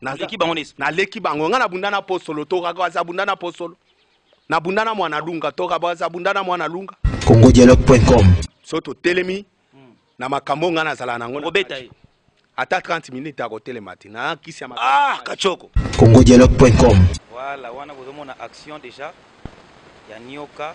naleki bango nesi naleki bango nga nabunda na posolo tokaka baza bunda na posolo nabunda na mwana lunga tokaka baza bunda na mwana lunga congodialogue.com so totelemi na makambo nga nazala nango kobeta ye ata 30 minutes akotelema te na kisi ya ah kachoko congodialogue.com voilà wana bozomona action déjà ya nioka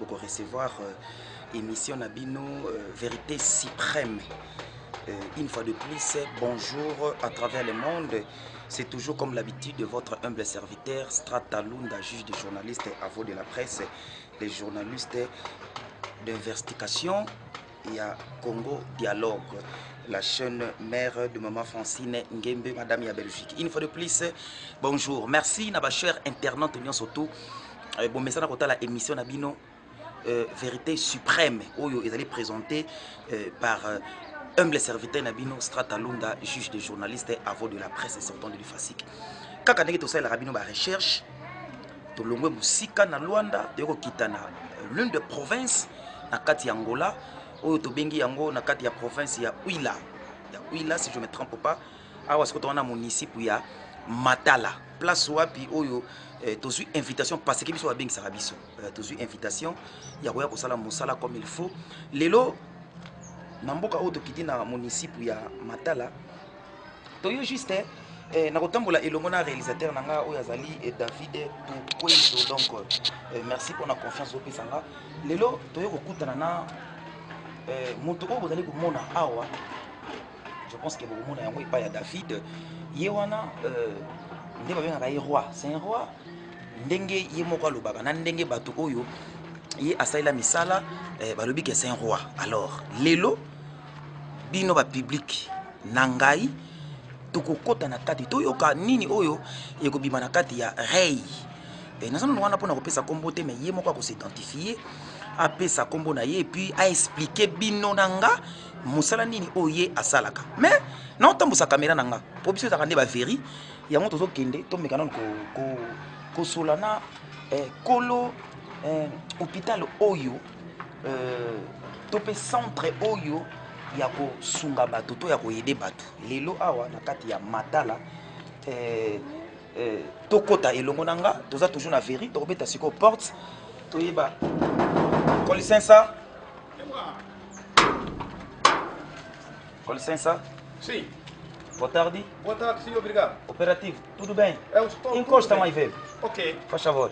bokorecevoir euh, émission na bino euh, vérité suprême euh, une fois de plus bonjour à travers le monde C'est toujours comme l'habitude de votre humble serviteur, Stratalunda, juge de journaliste et avaux de la presse, les journalistes d'investigation. ya Congo Dialogue la chaîne mère de maman Francine Ngembe madame ya Belgique une fois de plus bonjour merci na ba chers internautes nyonso tout euh, bon message kota la émission na bino euh, vérité suprême oyo ezali présentée euh, par euh, humble serviteur na bino Strata Lunda juge de journaliste avant de la presse et sortant de l'UFASIC kaka ndenge tosalelaka bino ba recherche tolongwe mosika na luanda toye kokita na euh, lune de province na kati ya angola oyo tobengi yango na kati ya province ya huila ya huila si je me trompe pas awa sikoyo towana municipe ya matala place wapi oyo eh, tozwi invitation parce que biso babengisaka biso eh, tozwi invitation ya koya kosala mosala comme il faut lelo na mboka oyo tokiti na municipe ya matala toyo juste eh, nakotambola elongo na réalisateur na nga oyo azali eh, david tukuezo donc eh, merci mpona confiance opesa nga lelo toye kokutana na eh, moto oyo bozali komona awa je pense ke bokomona yango epai ya david ye wana eh, nde babengaka ye roi c'est un roi ndenge ye moko alobaka na ndenge bato oyo ye asalela misala eh, balobi ke c'est un roi alors lelo bino ba public na ngai tokokota na kati toyoka nini oyo ekobima na kati ya rei eh, naza nano wana mpona kopesa nkombo te mai ye moko akosidentifier apesa nkombo na ye epuis aexplike bino na nga mosala nini oyo ye asalaka me naotambusa kamera na nga mpo biso ezalaka nde baveri yango tozokende tomeka nano kosola na eh, kolo eh, hôpital oyo euh, to mpe centre oyo ya kosunga bato to ya koyede bato lelo awa na kati ya matala eh, eh, tokɔta elongo na nga toza toujours na veri tokobeta sikoyo porte toyeba kolisensa kolisensa si Boa tarde. Boa tarde, sim, obrigado. Operativo, tudo bem? Eu estou. Encosta mais velho. Ok. Faz favor.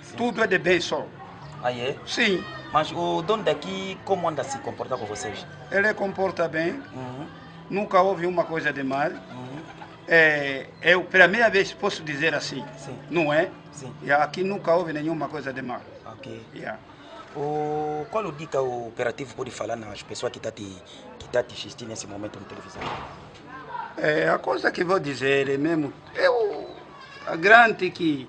sim. tudo é de bem só. Aí ah, é? Sim. Mas o dono daqui, como anda a se comportar com vocês? Ele comporta bem, uhum. nunca houve uma coisa de mal. Uhum. É, eu, é pela primeira vez, posso dizer assim, Sim. não é? Sim. E aqui nunca houve nenhuma coisa de mal. Ok. Yeah. O, qual o dica o operativo pode falar nas pessoas que estão tá te, que tá te assistindo nesse momento na televisão? É, a coisa que vou dizer é mesmo, eu garanto que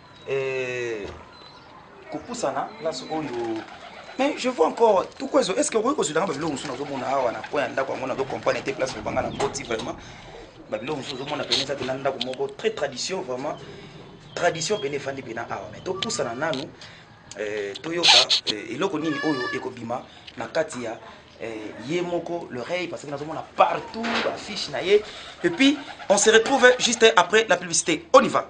eh, kopusana place oyo mais je vois encore tuku ezo est ce que okoki kozwilanga babiloko mosusu nazomona awa na point ya ndako yango nazo comprendre te place mobanga na boti vraiment babiloko mosusu ozomona pene eza pena ndako moko très tradition vraiment tradition pene efandi pena awa mais topusana nanu eh, toyoka eh, eloko nini oyo ekobima na kati ya eh, ye moko le rey parce que nazomona partout bafiche na ye et puis on se retrouve juste après la publicité on y va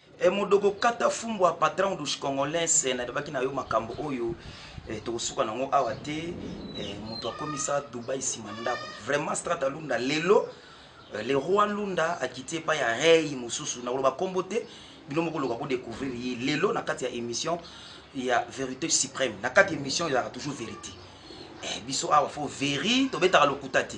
Eh, Modogo kata fumbu a patron dos congolais eh, nalobaki na yo makambo oyo eh, tokosuka nango awa te eh, moto akomisa Dubai nsima ndako vraiment Strata Lunda lelo eh, le roi Lunda akiti epai ya rei mosusu nakoloba kombo te bino moko loka ko découvrir ye lelo na kati ya émission ya vérité suprême na kati émission ezalaka toujours vérité eh, biso awa fo veri tobetaka lokuta te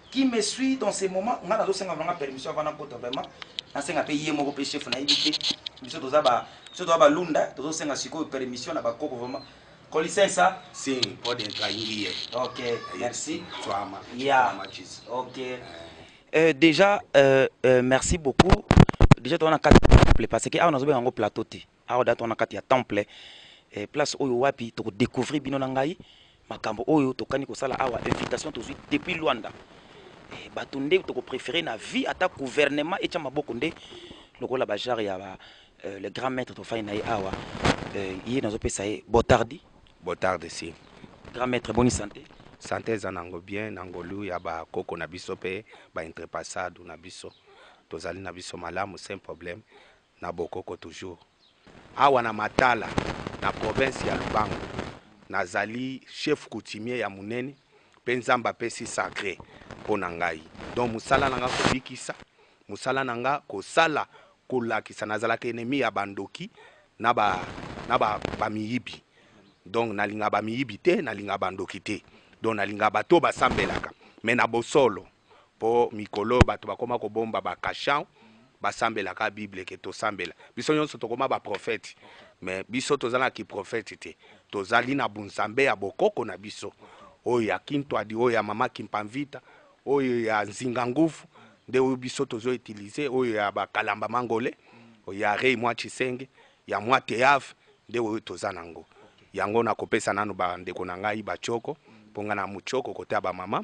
qui me suis dans ce moment nga nazo senga vraiment permission avant nakota vraiment nasenga pe ye moko pe chef nayebi te biso toza ba biso toza balunda tozo senga sikoyo permission na bakoko vraiment kolisensa si pode nkangi ye ok merci twama ya ok eh. euh, déjà euh, euh, merci beaucoup déjà toza na kati ya temple parce que awa nazobengaka yango plateau te Awa date wana kati ya temple eh, place oyo wapi toko découvrir bino na ngai makambo oyo tokani kosala awa invitation tozui depuis Luanda eh, bato nde toko préférer na vie ata gouvernement etia maboko nde lokola ba genre ya ba, euh, le grand maître tofai na ye awa euh, ye nazopesa ye botardi botardi si grand maître boni santé sante eza nango bien na ngolu ya bakoko na biso mpe baintrepasado na biso tozali na biso malamu sans problème Na bokoko toujours. Awa na Matala, na province ya Lubangu, nazali chef coutumier ya munene mpe Nzambe apesi sacre mpo na ngai. Donc musala na nga kobikisa, musala na nga kosala, kolakisa. Nazalaka ennemi ya ba ndoki na ba na ba ba miyibi. Donc nalingaka ba miyibi te, nalingaka ba ndoki te. Donc nalingaka bato oyo basambelaka mais na bosolo. po mikolo oyo batu bakoma kobomba ba cachant basambela ka bible ke tosambela biso nionso tokoma ba prophète mais biso toza na ki prophète te tozali na bunzambe ya bokoko na biso oyo ya kintwadi oyo ya mama kimpanvita oyo ya nzinga ngufu nde oyo biso tozo utiliser oyo ya ba kalamba mangole ya rei mwa chisenge ya mwa teave nde oyo toza na ngo yango nakopesa nanu ba ndeko na ngai ba choko po nga na muchoko kote ya ba mama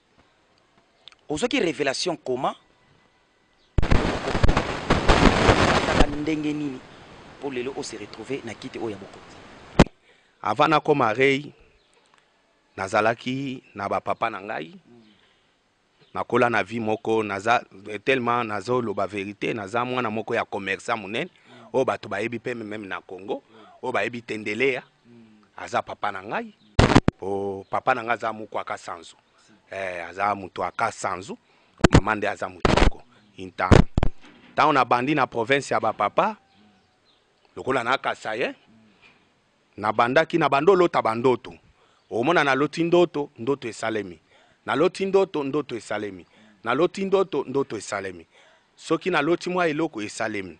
ozwaki revelation comment ndenge nini mpo lelo o se retrouver na kiti oyo ya bokonzi avant nakoma rei nazalaki na bapapa na ngai nakola na vie moko naza tellement nazoloba verite naza mwana moko ya commerçant monene oyo bato bayebi mpe meme na congo oyo bayebi tendeleya aza papa na ngai po papa na ngai aza moko aka sanzu eh, aza moto aka sanzu mama nde aza moto moko inta ntango nabandi na province ya bapapa lokola na kasaye nabandaki nabanda olota bandoto omona naloti ndoto ndoto esalemi naloti ndoto ndoto esalemi naloti ndoto ndoto esalemi Soki na loti mwa eloko esalemi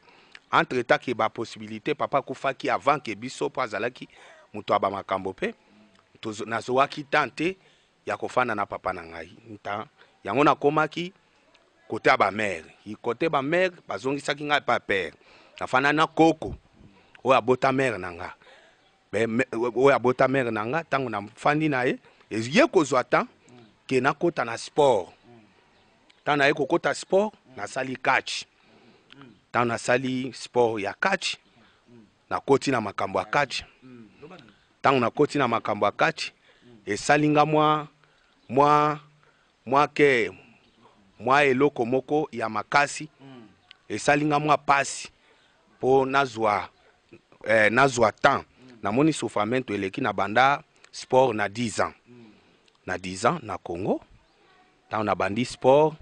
entre temps que ba possibilite papa akufaki avant que biso po azalaki mutu ya ba makambo pe nazuaki temps te ya kofanda na papa na ngai ntan yango nakomaki kote ya ba mere i kote ba mere bazongisaki ngai epa pere nafandaki na koko oyo abota mere na nga oyo abota mère na nga ntango na fandi na ye eye kozwa temps ke nakota na sport ntango naye kokota sport nasali catch ntango nasali sport ya catch nakoti na makambo ya catch ntango nakoti na makambo ya catch esali nga mwa mwa Mwa ke, mwa eloko moko ya makasi esali nga mwa pasi po nazwa eh, nazwa temps. Namoni souframentu eleki na banda sport na 10 ans. Na 10 ans na Congo, tango na bandi sport,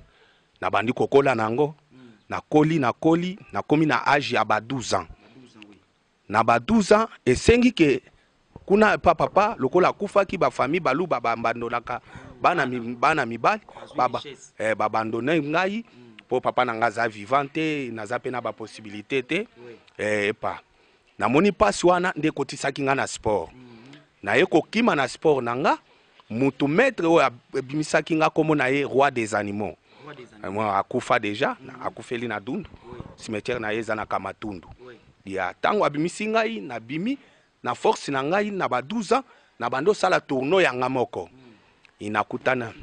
na bandi kokola na yango, nakoli, nakoli, nakomi na age ya ba 12 ans. Na ba 12 ans esengi que kuna epa papa lokola akufaki ba famille baluba ba bandonaka bana mi, bana mibali ba eh, ba bandone ngai po papa na ngai aza vivant te naza pe na ba possibilité te eh, epa namoni pasi wana nde ekotisaki ngai na sport naye kokima na sport na nga Mutu maitre oyo abimisaki nga kombo na ye roi des animaux. Akufa deja, akufeli na Dundu. Cimetière na ye eza na Kamatundu. Ya tango abimisi ngai na bimi na force na ngai na ba 12 ans na bando sala tourno ya nga moko. Inakutana.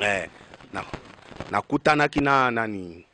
Eh, na nakutanaki na nani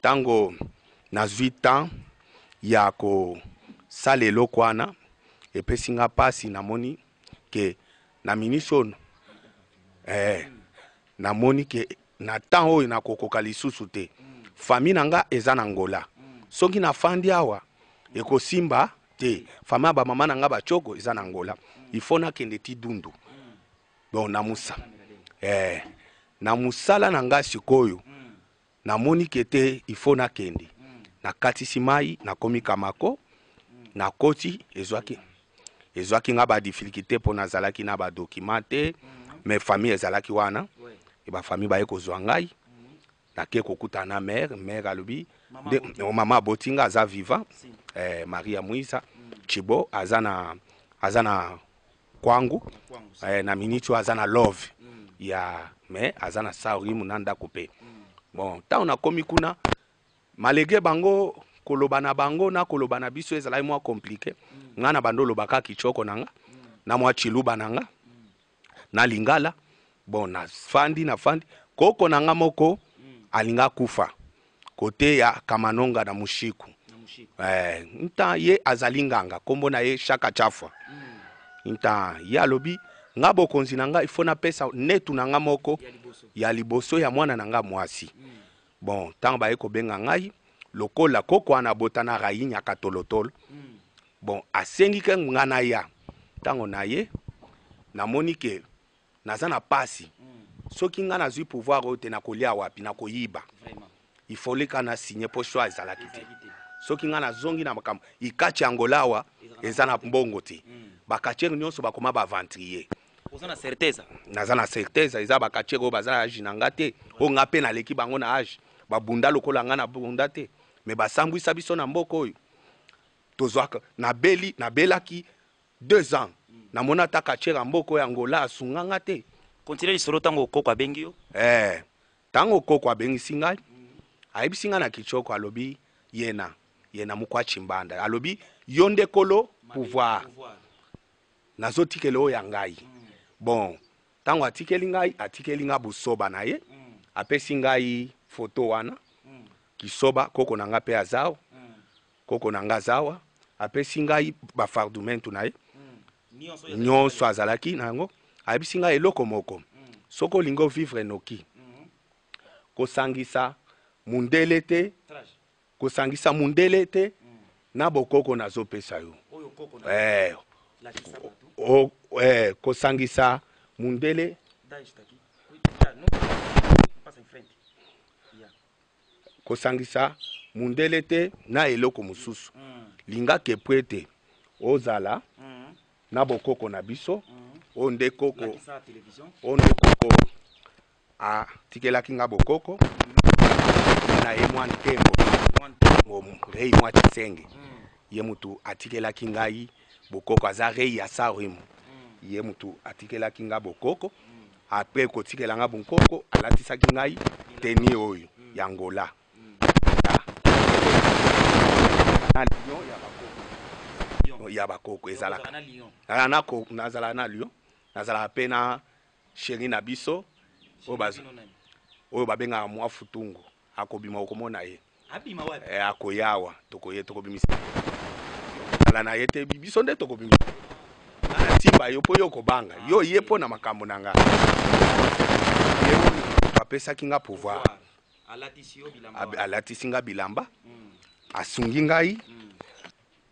Tango nazui temps ya ko sala eloko wana epesi nga pasi na moni ke na minutes oyo eh na moni ke na temps oyo na kokoka lisusu te famille na nga eza na Angola soki na fandi awa ekosimba te famille ya ba mama na nga ba choko eza na Angola il faut na kende ti dundu donc na musa eh na musala na nga sikoyo namoni ke te il faut nakende nakatisi mai nakomi kamako nakoti ezwaki ezwaki nga ba difficulté mpo nazalaki na ba document te mais famille ezalaki wana ba famille baye kozwa ngai nake kokutana na mare mare alobi mama aboti nga aza vivant eh, maria muisa chibo aza na aza na kwangu eh, na miniti oyo aza na love ya me aza na saurimu na ndako mpe bon ntango nakomi kuna malege bango koloba na bango na koloba na biso ezalaki mwa komplike ngai na bando olobaka kichoko na nga na mwa chiluba na nga na lingala bon nafandi nafandi koko na nga moko alinga kufa Cote ya Kamanonga na Mushiku. Eh, nta ye azali nganga, kombo na ye Shaka Chafwa. Hmm. Nta ye alobi nga bokonzi na nga ifo napesa netu na nga moko ya liboso ya mwana na nga mwasi. Hmm. Bon, ntango baye kobenga ngai lokola koko wana abota na Rayinya Katolotolo. Hmm. Bon, asengi ke nga naya. Ntango na ye namoni ke naza na pasi soki nga nazwi pouvoir oyo te nakolia wapi nakoyiba il faut leka na signe mpo choix ezalaki te soki nga nazongi na makambo ikati angola awa eza na mbongo te mm. bakatiere nyonso bakoma baaventurier oza na certeza naza na certeza eza bakatiere oyo baza na age na nga te oyo nga mpe naleki bango na age babunda lokola nga na bunda te me basambwisa biso na mboka oyo tozwaka nabeli nabelaki deux ans namona ata kache ya mboka oyo angola asunga nga te continue lisolo ntango okoko abengi yo eh ntango okoko abengisi ngai ayebisi ngai na kichoko alobi yena yena mokwa chimbanda alobi yo nde kolo pouvoir nazotikela oyo ya ngai bon ntango atikeli ngai atikeli ngai busoba na ye apesi ngai foto wana kisoba koko na ngai mpe azao Koko na nga aza awa, apesi ngai ba fardumentu na ye nionso azalaki na yango. Ayebisi ngai eloko moko, soki olingi o vivre noki, kosangisa mundele te, kosangisa mundele te na bokoko nazo pesa yo. Ee, o, ee, kosangisa mundele. kosangisa mundele te na eloko mosusu linga que po ete ozala na bokoko na biso oyo nde koko oyo nde koko atikelaki nga bokoko na ye mwa ntembo rei mwa kisenge ye mutu atikelaki ngai bokoko aza rei ya sarim ye mutu atikelaki nga bokoko Après kotikela nga bonkoko, alatisaki ngai tenue oyo ya Angola. Na Lyon ya bakoko. Ya bakoko ezalaka. Nazalaka na Lyon. Nazalaka pe na cheri na biso oyo babengaka mwa futungu akobima okomona ye. Abima wapi? Eh, akoya awa, tokoye tokobimisa kala na ye te, biso nde tokobimisa na simba yo mpo yo okobanga ah, yo ye mpo na makambo na nga apesaki nga pouvoir alatisi nga bilamba hmm. asungi ngai hmm.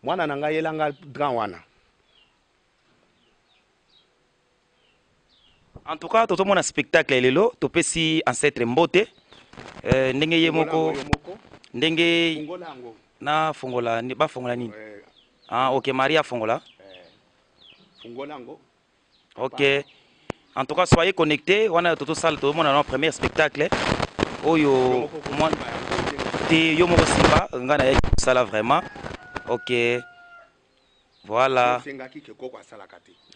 mwana na ngai elanga grand wana En tout cas, tozomona spectacle ya lelo topesi ancêtre mbote euh, ndenge ye moko ndenge na fongola ni- bafongola nini ah, ok maria afongola fungola yango ok en tout cas soyez connecté wana totosala tozomona na première spectacle oyo mwa- te yo moko simba ngai nayaki kosala vraiment ok Voilà.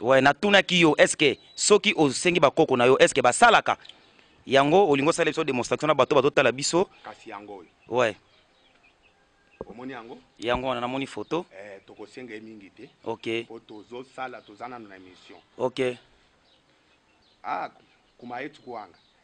Ouais, natunaki yo est-ce que soki osengi bakoko na yo est-ce que basalaka yango olingi osala biso démonstration na bato bazotala biso kasi yango oyo ouais. omoni yango yango wana namoni foto eh, tokosenga ye mingi te ok po tozosala toza nano na émission ok ah, kumaetu kuanga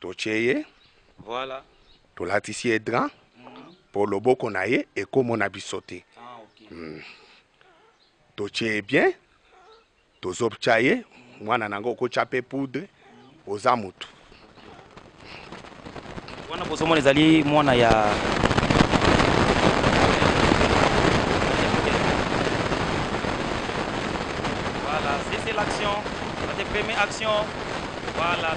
Totye ye. Voilà. Tolatisi ye drap mpo loboko na ye ekomona biso te. Mm. Totye ye bien, tozotya ye mwana na yango okotya mpe poudre, oza motu. Wana bozomona ezali mwana ya Voilà, c'est c'est l'action. C'était première action. Voilà.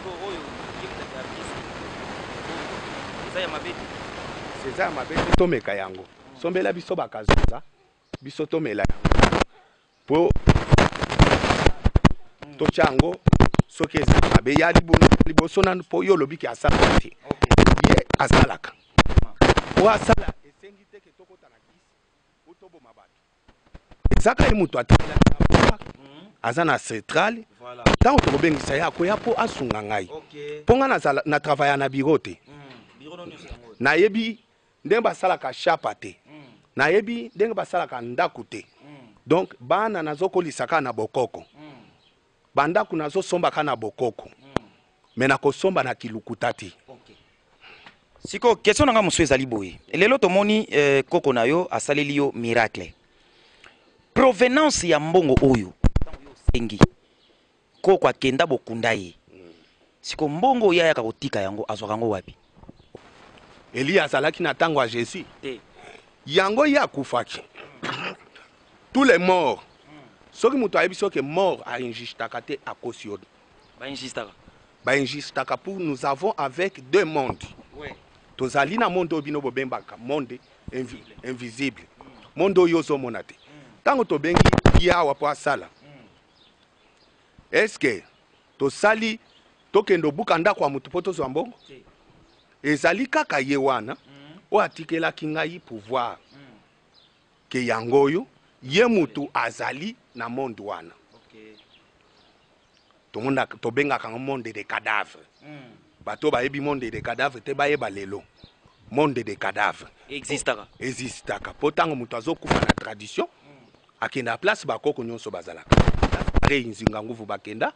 Ndeko oyo hymne ya biso oyo eza ya mabe te. Eza ya mabe te tomeka yango. Sombela biso ba kazusa biso tomela yango po totia yango soki eza ya mabe ya liboso nanu po yo olobi ke asalaka te ye asalaka po asala esengi te ke tokota na kisi po toboma bato. ezaka ye moto atelelaki na pouvoir aza na centrale Voilà. ntango tokobengisa ye akoya mpo asunga ngai Ok. mpo ngai nazala- na travaya na biro te Mm. Biro no nyonso yango. nayebi ndenge basalaka shapa te Mm. nayebi ndenge basalaka ndako te Mm. donc bana nazokolisa kaka na bokoko Mm. Ba ndaku nazo somba ka na bokoko mais nako somba na kilukuta te. Siko question na nga mosusu ezali boye. Lelo tomoni eh, koko na yo asaleli yo miracle. Provenance ya mbongo oyo tango yo osengi koko akenda bokunda ye. Siko mbongo oyo ye ayaka kotika yango azwaka yango wapi? Eliya azalaki na tango ya Jesus te, yango ye akufaki. Tous les morts soki moto ayebi soki mort a injustaka te akosi yo ba injustaka ba injustaka pour nous avons avec deux mondes ouais. tozali na monde oyo bino bobembaka monde invi, invisible mm. monde oyo ozomona te ntango mm. tobengi ye awa mpo asala mm. est ce que tosali tokende obuka ndako ya motu mpo tozwa mbongo ezali kaka ye wana mm. oyo atikelaki ngai pouvoir mm. ke yango oyo ye motu azali na monde wana tobengaka yango monde de cadavre mm. bato oyo bayebi monde de cadavre te bayeba lelo monde de cadavre existaka mpo ntango moto azokufa na tradition Akenda place ba koko nionso bazalaka. Rei Nzinga Nguvu bakenda.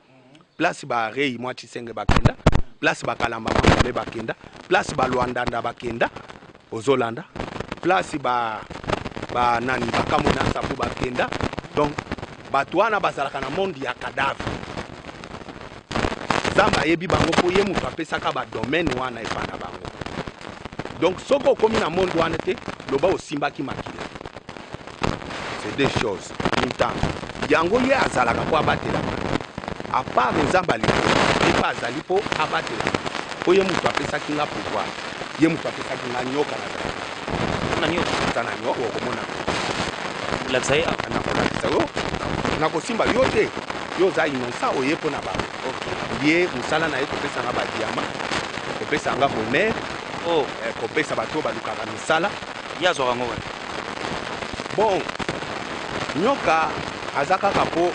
Place ba Rei mwa Tshisenge bakenda. Place ba Kalamba Mangame bakenda. Place ba Luandanda bakenda. Ozolanda. Place ba ba nani bakamwe na safu bakenda. Donc bato wana bazalaka na monde ya cadavre. nzambe ayebi bango mpo ye moto apesaka badomene wana epa na bango donc soki okomi na monde wana te loba osimbaki makila c'est deux choses mintano yango ye azalaka mpo abatelaka apart nzambe alingi ye mpe azali mpo abatelaka mpo ye moto apesaki nga pouvoir ye moto apesaki nga nyoka na nyoka na nyoka okomona lakisa ye nakolakisa yo nakosimba yo te Yo oza innocent oye mpo na bango okay. Ye mosala na ye kopesa nga ba diamant, kopesa nga honneur oh. Eh, kopesa bato oyo balukaka misala. Ye azwaka yango wapi? Bon, nyoka aza kaka mpo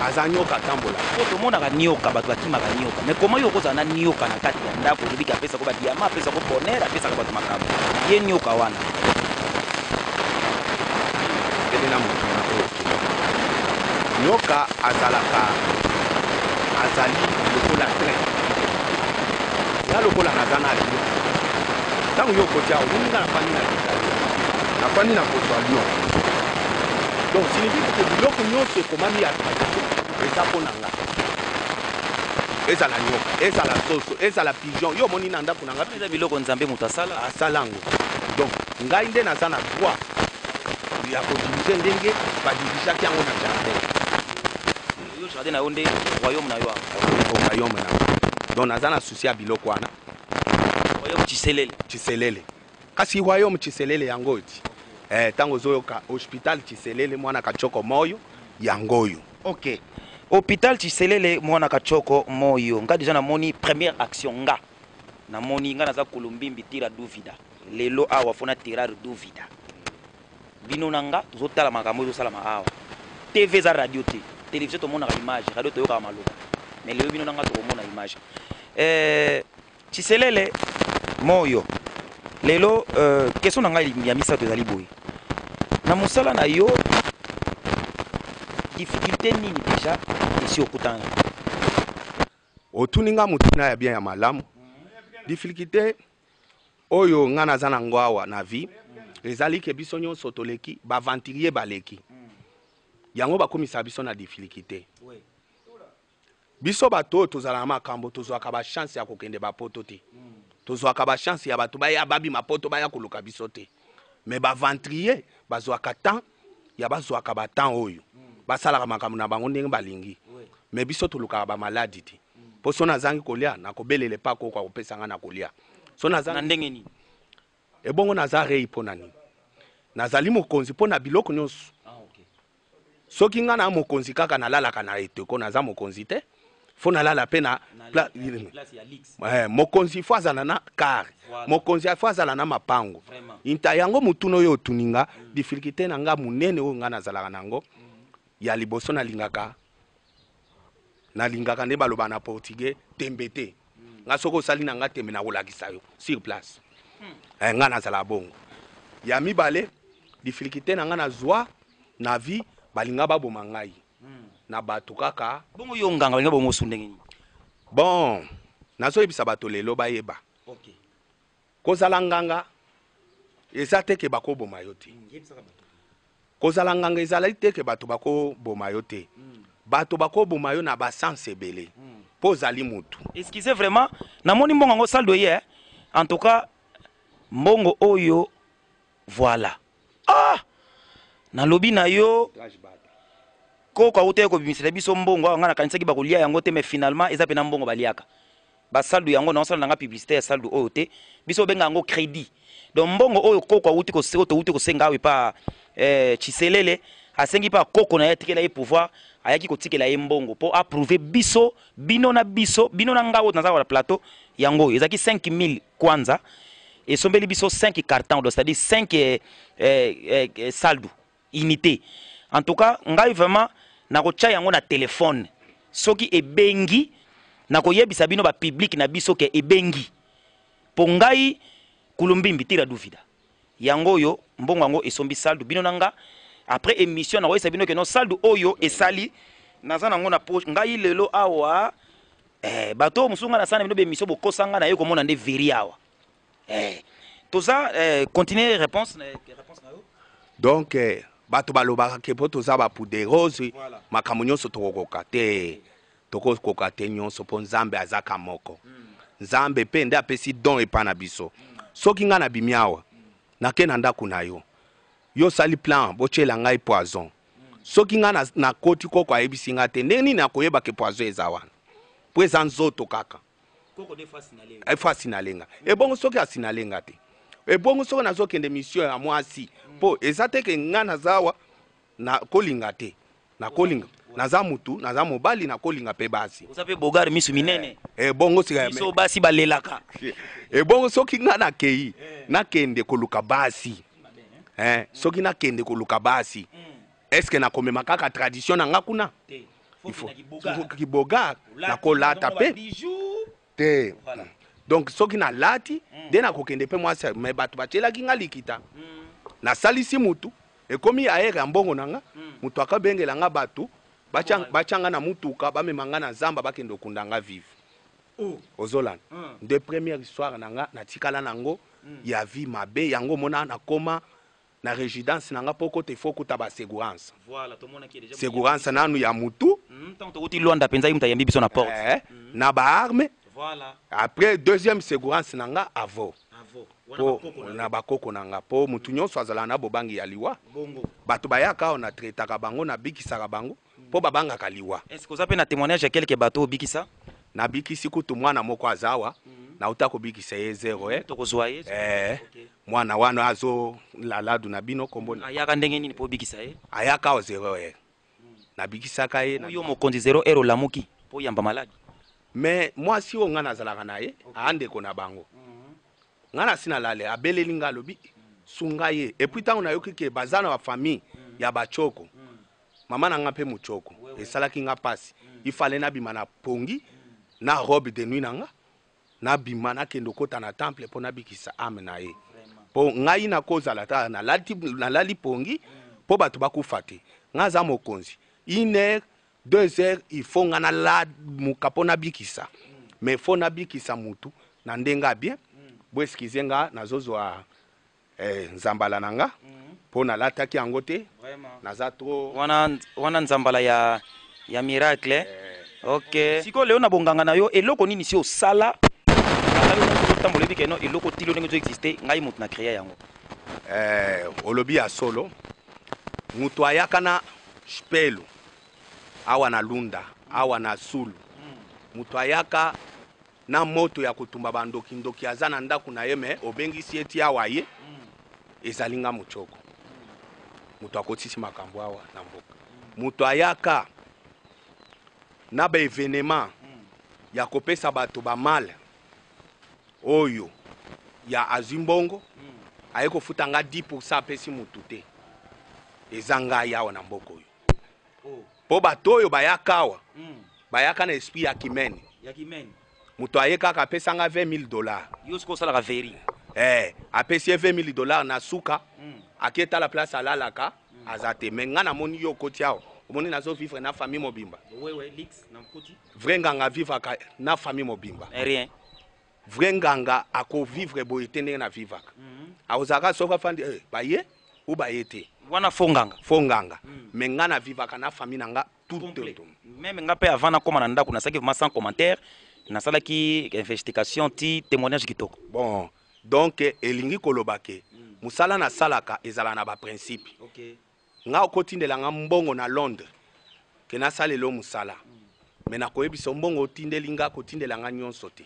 aza nyoka atambola. Mpo tomonaka nyoka, bato bakimaka nyoka. Mais comment yo okozala na nyoka na kati ya ndako olobi ke apesa ko ba diamant, apesa ko bonheur, apesaka bato makambo. Ye nyoka wana. Kende na moto. Nyoka azalaka azali lokola train nga lokola naza na avion ntango yo okoti awa omoni nga nafandi na nafandi na poto ya lion donc signifie ke biloko nyonso ekomami ya eza mpo na nga ezala nyoka ezala soso ezala pigeon yo omoni na ndako na nga eza biloko nzambe moto asala asala yango donc ngai nde naza na droit ya ko diriger ndenge ba dirigeaki yango na jardin. Yo jardin na yo nde royaume na yo awa. Royaume na nga donc naza na souci ya biloko wana. Royaume Tshiselele. Tshiselele kasi royaume Tshiselele yango oyo ti eh, tango ozoyoka hospital Tshiselele mwana kachoko moyo yango oyo. Ok hopital Tshiselele mwana kachoko moyo nga dejà namoni première action nga. na moni nga naza kolombimbi tira duvida lelo awa fona tirar duvida bino na nga tozotala makambo ezosalama awa tv eza radio te televizio tomonaka image radio toyokaka maloba me lelo bino na nga tokomona image eh, chiselele moyo lelo euh, question na ngai ya misato ezali boye na mosala na yo difficulté nini deja esi okutana Otuni nga motuna ya bien ya malamu. Difficulty oyo nga naza na ngo awa na vie ezali ke biso nyonso toleki ba aventurier baleki. Yango bakomisa biso na difficulty. Biso bato oyo tozala na makambo tozwaka ba chance ya kokende ba poto te. Tozwaka ba chance ya bato baya babima poto baya koluka biso te. Mais ba aventurier bazwaka temps ya bazwaka ba temps oyo basalaka makambo na bango ndenge balingi me biso tolukaka bamaladi te mpo so nazangi kolia nakobelela epa koko akopesa ngai na kolia so nazangi ndenge nini ebongo naza rei mpo na nini nazali mokonzi mpo na biloko nyonso ah, soki ngai na mokonzi kaka nalalaka na eteko naza mokonzi te fo nalala mpe na eh, mokonzi fo azala na kar mokonzi fo azala na mapango inta yango motuna oyo otuni nga mm. difikulté na nga monene oyo ngai nazalaka na yango mm. ya liboso nalingaka nalingaka nde baloba na portugais tembe te mm. nga soki osali na nga tembe nakolakisa yo sur place eh, ngai nazalaka bongo ya mibale difikulté na ngai nazwa na vie balinga baboma ngai na bato kaka. Bongo yo nganga olinga bongo osu ndenge nini? Bon, nazoyebisa bato lelo bayeba. Okay. Kozala nganga eza te ke bakoboma yo te. Mm, kozala nganga ezalaki te ke bato bakoboma yo te hmm. bato bakoboma yo na basense ebele hmm. mpo ozali motu excuse vraiment namoni mbongo yango saldo ye eh? en tout cas mbongo oyo voilà ah nalobi na yo koko awuta ye kobimisela biso mbongo awa ngai nakanisaki bakolia yango te mais finalement eza mpe na mbongo baliaka basaldu yango naosala na ngai publicité ya saldu oyo te biso obenga yango crédit donc mbongo oyo koko awuti oyo towuti kosenga awa epa eh, chiselele asengi mpe akoko na ye atikela ye pouvoir ayaki kotikela ye mbongo mpo aprouve biso bino na biso bino na ngai oyo naza na plateau yango oyo ezalaki 5000 Kwanza esombeli biso 5 cartons c'est à dire 5 eh, eh, eh, eh, saldu unité en tout cas ngai vraiment nakotya yango na telefone soki ebengi nakoyebisa bino bapiblike na biso ke ebengi mpo ngai kulumbimbi tira duvida Yango oyo mbongo yango esombi saldu bino na nga après emission na oyesa bino keno saldu oyo esali naza nango na poche ngai lelo awa eh, bato oyo mosusu ngai nasala na bino bemission bokosa ngai naye komona nde veri awa eh, toza eh, continue réponse, eh, réponse na yo donc eh, bato balobaka ke mpo toza bapuderose voilà. makambo nyonso tokokoka te Tokokoka te nyonso mpo Nzambe azaka moko. Nzambe mpe nde apesi don epa na biso. Soki nga na bimi awa, nake na ndako na yo, yo osali plan botiela ngai poison. Soki nga na, na koti koko ayebisi nga te, ndenge nini nakoyeba ke poison eza wana? Mpo eza nzoto kaka. Koko nde fasi na lenga. Efa asinalenga. Ebongo soki asinalenga te. Ebongo soki nazokende mission ya mwasi. Mpo eza te ke nga naza awa, Na kolinga te. Na kolinga. Naza mutu, naza mobali, na kolinga pe basi. Oza pe bogar misu minene. Eh, eh bongo sika ya Biso basi ba lelaka. Eh bongo soki nga na keyi, na kende koluka basi. Eh, soki na kende koluka basi. Est ce que na komema kaka tradition na nga kuna? Te. Il faut ki bogar, na kolata pe. te voilà. donc soki nalati mm. nde nakokende mpe mwasi me bato batyelaki nga likita mm. nasalisi mutu ekomi aere ya mbongo na nga mm. moto akabengela nga bato batya nga na motuka bamema nga na zamba bakende okunda nga vive oh. ozolanda mm. nde première histoire na nga natikala nango mm. ya vie mabe yango omona nakoma na residence na nga po okota il faut okuta ba seguransa Voilà, tomonaki ye dejà. seguransa nanu ya mutu Mhm, ntango tokoti Luanda mpenza, ye moto ayambi biso na porte. eh, na ba arme Voilà, après deuxième seguransa na nga avo avo. Wana po bakoko na na yo. bakoko na nga po mutu nyonso azalaka na bobangi ya liwa Bongo. bato bayaka awa na traitaka bango na bikisaka bango po ba bangaka liwa. Est ce que oza pe na temoignage ya quelques bateau obikisa? Na bikisi kutu mwana moko aza awa na uta ko bikisa ye zero eh. Toko zua ye. Eh okay. Mwana wana azo la ladu na bino kombo na. Ayaka ndenge nini po bikisa ye? Ayaka awa zero eh. Na bikisaka ye. Yo mokonzi zero ero lamuki po yamba malade. Mais mwasi oyo nga nazalaka na ye okay. Andeko na bango. Mm -hmm. Nga na sina lale abeleli nga alobi sunga ye. Et puis tango na yoki ke baza na ba famille mm -hmm. ya ba choko. Mm -hmm. Mama na nga mpe mutshoko esalaki nga pasi. Il fallait nabima na pongi na robe de nuit na nga nabima nakende okota na temple mpo nabikisa ame na ye mpo ngai nakozala ta nalati nalali pongi mpo bato bakufa te ngai aza mokonzi une heure deux heures il faut ngai nalamuka mpo nabikisa mais fo nabikisa mutu na ndenge ya bien boeskize nga nazozwa Eh nzambala na nga po na lataki yango te naza trop. Wana wana nzambala ya ya miracle ok. Sikoyo lelo na bonganga na yo eloko nini si osala ntango olobi ke non eloko tilo ndenge ezo existe ngai moto na créa yango eh, olobi ya solo moto ayaka na spelu awa na lunda awa na sulu moto ayaka na moto ya kotumba ba ndoki ndoki aza na ndaku na ye mais obengisi ye ti awa aye ezali nga mutshoko moto akotisi makambo awa na mboka moto ayaka na ba evenement ya kopesa bato ba male oyo ya azwi mbongo aye kofuta nga 10 pourcent apesi motu te eza ngai awa na mboka oyo mpo bato oyo bayaka awa bayaka na esprit ya kimene ya kimene moto aye kaka apesa nga 20 000 dollars yo sikoyo osalaka veri eh, apesi ye 20 000 dollars na suka mm. aketala place alalaka mm. aza te me nga namoni yo okoti awa omoni nazo vivre na famille mobimba vrai nganga vivaka na famille mobimba eh, rien Vrai nganga ako vivre boye te ndenge na vivaka. Akozalaka soki afandi eh, baye ou baye te. Wana faux nganga. Faux nganga. Mais nga na vivaka na famille na nga tout Complet. ndomo. Meme nga pe avant nakoma na ndako nasalaki vraiment sans commentaire, nasalaki investigation ti temoignage kitoko. Bon, donc elingi koloba ke musala nasalaka ezala na ba principe. Okay. Nga okotindela nga mbongo na Londres ke nasalela yo musala me nakoyebisa yo mbongo otindeli nga kotindela nga nionso te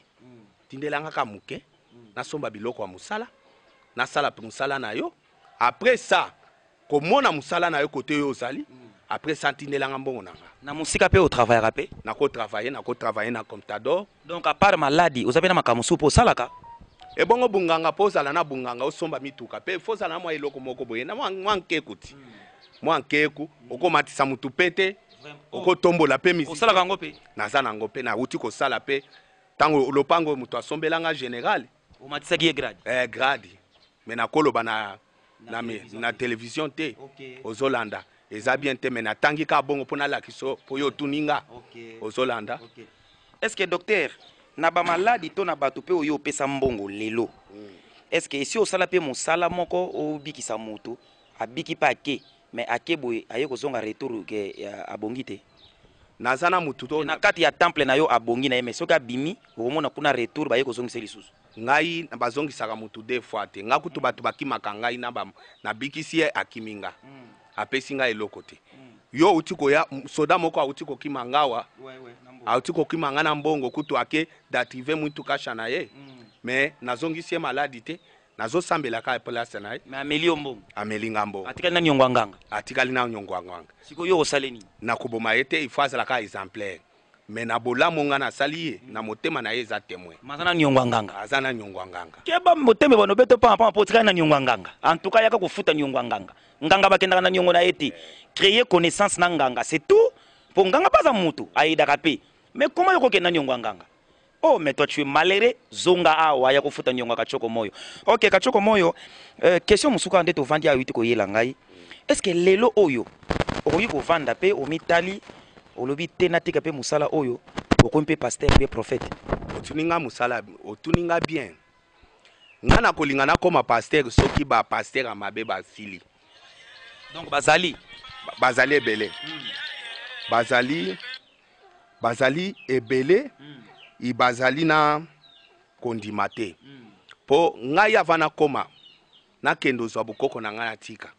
tindela nga ka muke nasomba biloko ya musala nasala musala na yo après ça komona musala na yo kote yo ozali après ça tindela nga mbongo na nga na musika pe otravaillaka pe nako travailler nako travailler na comptador Donc à part maladi oza pe na makambo mosusu mpo osalaka? Ebongo bunganga mpo ozala na bunganga osomba mituka mpe fo ozala na mwa eloko moko boye na mwa nkeku ti mwa nkeku okomatisa motu mpe te okotombola mpe misi osalaka yango mpe naza na yango mpe nauti kosala mpe ntango lopango oyo moto asombela nga general omatisaki ye grade eh, grade me nakoloba na na, me, na television te okay. ozolanda eza bien te me natangi kaka bongo mpo nalakisa mpo yo otuni nga okay. ozolanda okay. est ce que docteur na bamaladi to na bato mpe oyo opesa mbongo lelo mm. est ce que esi osala mpe mosala moko obikisa moto abiki mpe ake me ake boye aye kozonga retour abongi te naza na motu to na kati ya temple na yo abongi na ye me soki abimi okomona kuna retour baye kozongisa lisusu Ngai na bazongisaka mutu deux fois te nga kutu batu bakimaka ngai na ba na bikisi ye akimi nga apesi nga eloko te yo owuti koya soda moko awuti kokima nga awa awuti kokima nga na mbongo kutu ake dative muitu kasha na ye mais nazongisi ye maladi te nazosambela kaka place na ye mais ameli yo mbongo ameli nga mbongo atikali na niongo ya nganga atikali na niongo ya nganga sikoyo yo osali nini nakoboma ye te il faut azala kaka exemplaire Mais na bolamu nga na sali ye na motema na ye eza temoin. Mais aza na niongo ya nganga. Aza na niongo ya nganga. Keba motema ba nobeto pamba pamba po tika na niongo ya nganga. En tout cas yaka ko futa niongo ya nganga. Nganga ba kendaka na niongo na ye te. Cree connaissance na nganga c'est tout. Po nganga pe aza mutu a edaka pe. Mais comment yo ko kende na niongo ya nganga? Oh mais toi tu es malheureux zonga awa ya kofuta niongo ya kachoko moyo ok kachoko moyo euh, question mosuku awa nde tovandi awa yuti koyela ngai est ce que lelo oyo okoki kovanda mpe omitali olobi te natika mpe mosala oyo okomi mpe paster mpe prophète otuni nga mosala otuni nga bien nga nakolinga nakoma paster soki bapaster ya mabe basili donc bazali Ba- bazali ebele hmm. bazali bazali ebele ibazali na kondima te mpo ngai ava nakoma nakende ozwa bokoko na ngai natika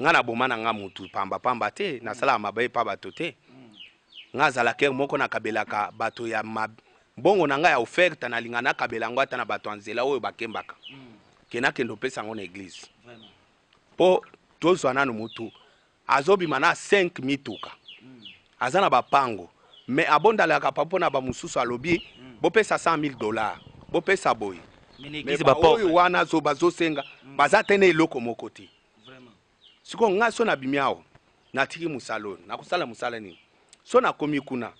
ngai naboma na ngai motu pamba pamba te nasalaka mabe epa bato te ngai azalaka ere moko nakabelaka bato ya mbongo na ngai ya oferte nalinga nakabela yango ata na bato ya nzela oyo bakembaka ke nakende opesa yango na eglize mpo tozwa nano motu Azobima na cinq mituka aza na ba pango mais abondalaka pa mpo na ba mosusu alobi bopesa 100.000 dollars bopesa boye Mais na mais eglise ba ba oyo pauvre. wana zo bazosenga baza te na eloko moko te Vraiment. sikoyo ngai so nabimi awa natiki mosala oyo nakosala mosala nini so nakomi kuna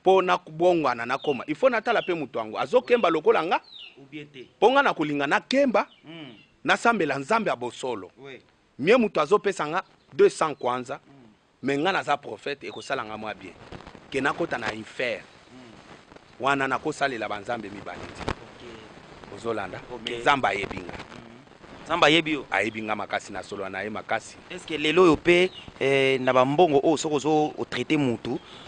mpo nakobongwana nakoma il faut natala mpe moto yango azokemba lokola nga Ou bien te. mpo ngai nakolinga nakemba Hmm. nasambela nzambe ya bosolo Oui. Mie mutu azo pesa nga 200 kwanza mais nga naza prophète ekosala nga mwa bien ke nakota na infer wana nakosalela ba nzambe mibale ti ozolanda mais nzambe ayebi nga nzambe ayebi yo ayebi nga makasi na solo na ye makasi est ce que lelo oyo pe eh, na ba mbongo oyo soki ozo otraite mutu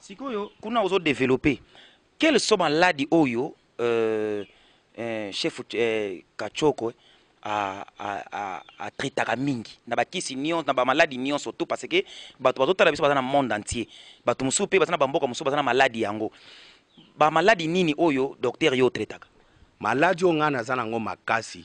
sikoyo kuna ozo developpe quelles sont maladi oyo euh, euh, chef euh, kachoko atraitaka mingi na bakisi nyonso na bamaladi nyonso tout parce que bato bazotala biso baza na monde entier bato mosusu mpe baza na bamboka mosusu baza na maladi yango bamaladi nini oyo docteur yo otraitaka maladi oyo ngai naza nango makasi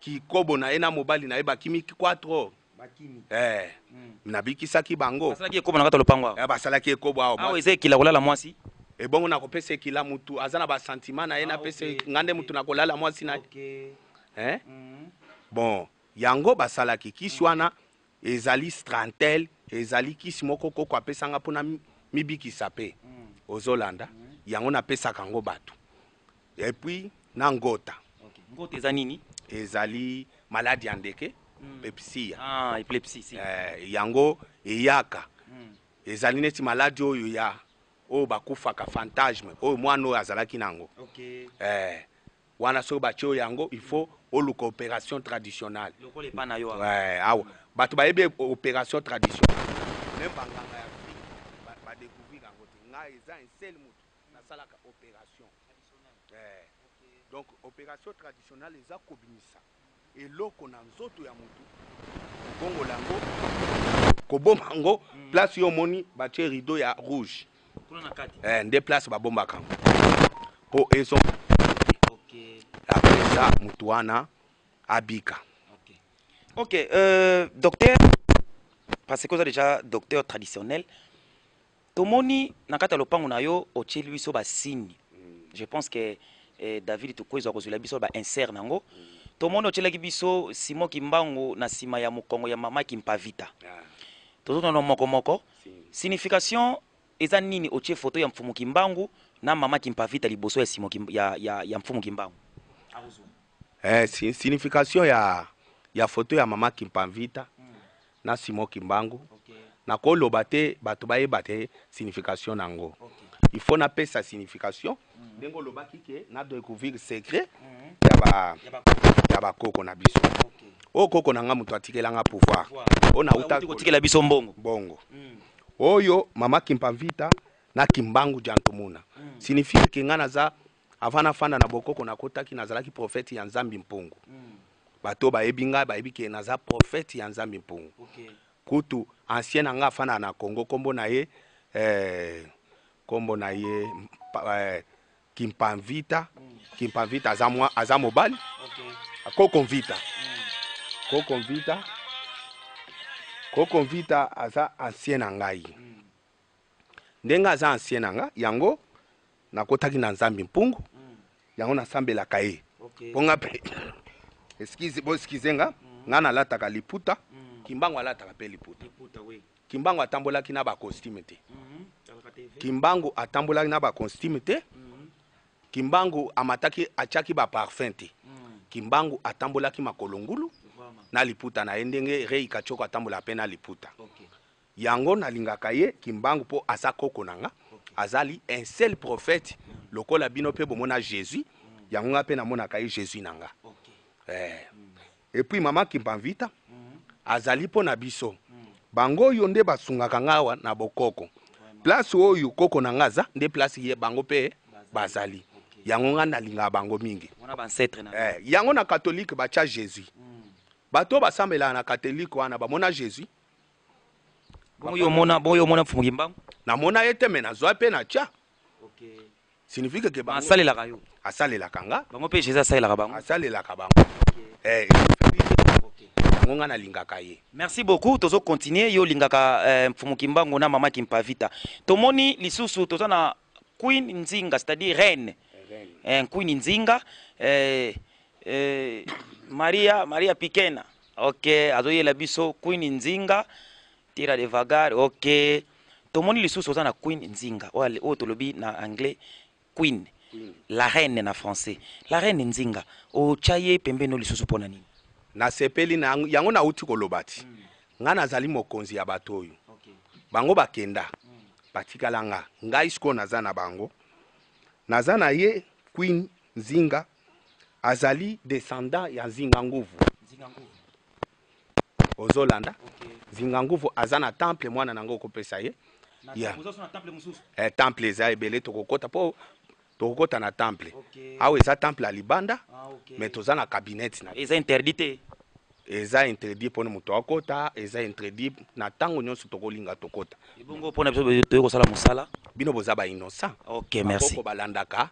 Kikobo na ye na mobali na ye bakimi quatro. Bakimi. Eh. Mm. Nabikisaki bango. Basalaki ekobo na kata lopango awa. Eh, basalaki ekobo awa. Awa eza ekila kolala mwasi. Ebongo na kopesa ekila mutu aza na ba sentiment na ye ah, na pesa okay, ngande okay. mutu na kolala mwasi na ye. Okay. Eh? Mm. Bon, yango basalaki kisi mm. wana. Ezali strantel ezali kisi moko koko apesa nga pona mi bikisa pe ozo landa yango na pesaka ngo batu et puis na ngota. Ngota eza nini? Ezali maladi ya ndeke epsiya Ah, epilepsie si. eh, yango eyaka ezali neti maladi oyo ya oyo bakufaka fantasme oyo mwana oyo azalaki nango Okay. eh, Wana soki batie yo yango il faut oluka operation traditionnal. Lokola epa na yo awa. Eh awa batu bayebi operation traditionnal meme ba nganga ya afrique ba decouvrir yango te nga eza un seul mutu na salaka operation eh donc operation traditionnal eza kobimisa eloko na nzoto ya mutu kobongola yango na kobomba yango place yo omoni batie rideau ya rouge eh, nde place babombaka yango mpo ezonga après ça mutu wana abika okay. ok euh, docteur parce que oza déjà docteur traditionnel Tomoni na kati ya lopango na yo otieli biso ba signe. Je pense que eh, David Tukwezo akozwela biso ba insert na yango. Tomoni otielaki biso Simon Kimbangu na sima ya mokongo ya mama Kimpavita. Ah. Tozotona moko moko. Signification eza nini otie foto ya Mfumu Kimbangu na mama Kimpavita liboso ya Simon Kim, ya, ya, ya Mfumu Kimbangu? Eh, si- signification ya ya photo ya mama Kimpanvita na Simon Kimbangu nakoloba te bato bayeba te signification na yango il faut napesa signification ndenge olobaki ke na découvrir secret ya ba ya bakoko na biso oyo koko na nga moto atikela nga pouvoir oyo nauta Auti kotikela biso mbongo bongo oyo mama kimpanvita na kimbangu jantumuna signifie ke nga naza Avant na fanda na bokoko na kotaki na zalaki prophète ya nzambi mpungu. Mm. Bato oyo bayebi nga bayebi ke naza prophète ya nzambi mpungu. Okay. Kutu ancien na nga afanda na Congo kombo na ye eh, kombo na ye eh, Kimpanvita. Mm. Kimpanvita aza mwa aza mobali. Okay. Koko Mvita. Mm. Koko Mvita. Koko Mvita aza ancien na ngai. Mm. ndenge aza ancien na nga yango nakotaki na nzambi mpungu mm. yango nasambelaka ye okay. mpo nga mpe excuse bo excuse nga mm. nga nalataka liputa mm. kimbangu alataka mpe liputa, liputa oui. kimbangu atambolaki na bacostume te mm -hmm. kimbangu atambolaki na bacostume te mm -hmm. kimbangu amataki atiaki baparfum te mm -hmm. kimbangu atambolaki makolo ngulu na liputa na ye ndenge rei kachoko atambolaka mpe na liputa okay. Yango nalingaka ye kimbangu po aza koko na nga azali un seul prophète lokola bino pe bomona Jesus yango nga pe namonaka ye Jesus na nga eh et puis maman kimpanvita azali po na biso bango oyo nde basungaka nga awa na bokoko place oyo koko na nga aza nde place ye bango pe bazali yango nga nalingaka bango mingi eh yango na catholique batia Jesus bato oyo basambelaka na catholique wana bamona Jesus Bongo yo omona, bongo yo omona mfumu Kimbangu? Namona ye te mais nazwa pe na tia. Okay. Signifie que bango asalelaka yo. Asalelaka nga. Bango pe Jésus asalelaka bango. Asalelaka bango. Okay. Eh, okay. Bango nga nalingaka ye. Merci beaucoup. Tozo continuer yo lingaka eh, mfumu Kimbangu na mama Kimpavita. Tomoni lisusu toza na Queen Nzinga, c'est-à-dire reine. Eh, Queen Nzinga, eh, eh, Maria, Maria Pikena. Ok, azoyela biso Queen Nzinga, Tira de Vagar, ok. Tomoni lisusu oza na Queen Nzinga, oyo oyo tolobi na anglais Queen, la reine na français. La reine Nzinga, otya ye pembeni oyo lisusu mpo na nini? nasepeli na yango, yango nauti koloba ti Nga nazali mokonzi ya bato oyo. Bango bakenda, batikala nga. Ngai sikoyo naza na bango. Naza na ye Queen Nzinga, azali descendant ya Nzinga Nguvu. Ozolanda? Nzinga Nguvu aza na temple mwana na nga okopesa ye. Ya. Eh, temple eza ebele tokokota po Tokokota na temple. Awa eza temple ya libanda mais toza na cabinet na. Eza interdit te? Eza interdit pona moto akota, eza interdit na tango nionso tokolinga tokota. Ebongo pona biso toye kosala musala? Bino boza ba innocent. Ok merci. Bakoko balandaka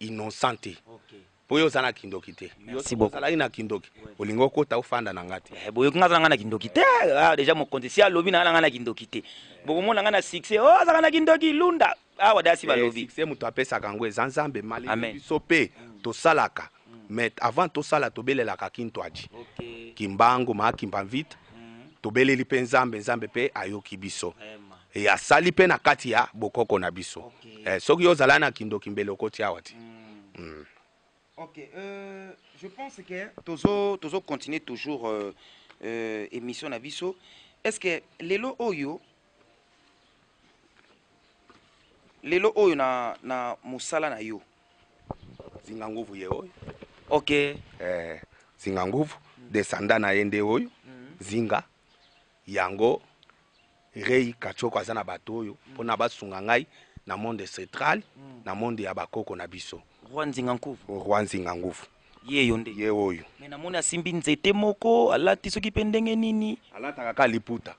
innocent te. Ok. po yo oza na kindoki te merci beaucoup ozalaki na kindoki olingi okota ofanda na ngai te eh, boyoki nga aza na ngai na kindoki te ah, deja mokonzi si alobi na ngai na kindoki te bokomona ngai na succès o oh, azalaka na kindoki lunda awa ah, dasi eh, balobi succès moto apesaka yango eza nzambe mali biso mpe tosalaka mais avant tosala tobelelaka kintwaji kimbangu maakimba vite mm. tobeleli mpe nzambe nzambe mpe ayoki biso Et asali pe na kati ya bokoko na biso. Eh, soki yo ozala na kindoki mbele okoti awa te. Hum. Ok, euh, je pense que tozo tozo continuer toujours euh, euh, émission na biso. Est-ce que lelo oyo lelo oyo na na mosala na yo zinga nguvu ye oyo ok eh, zinga nguvu desanda na ye nde oyo zinga Yango Rey Katshoko aza na batu oyo pona ba sunga ngai na monde cetral na monde ya ba koko na biso. Roi Nzinga Nkuvu. Roi Nzinga Nguvu. Ye yo nde. Ye oyo. Mais na moni asimbi nzete moko alati soki pe ndenge nini. Alataka kaka liputa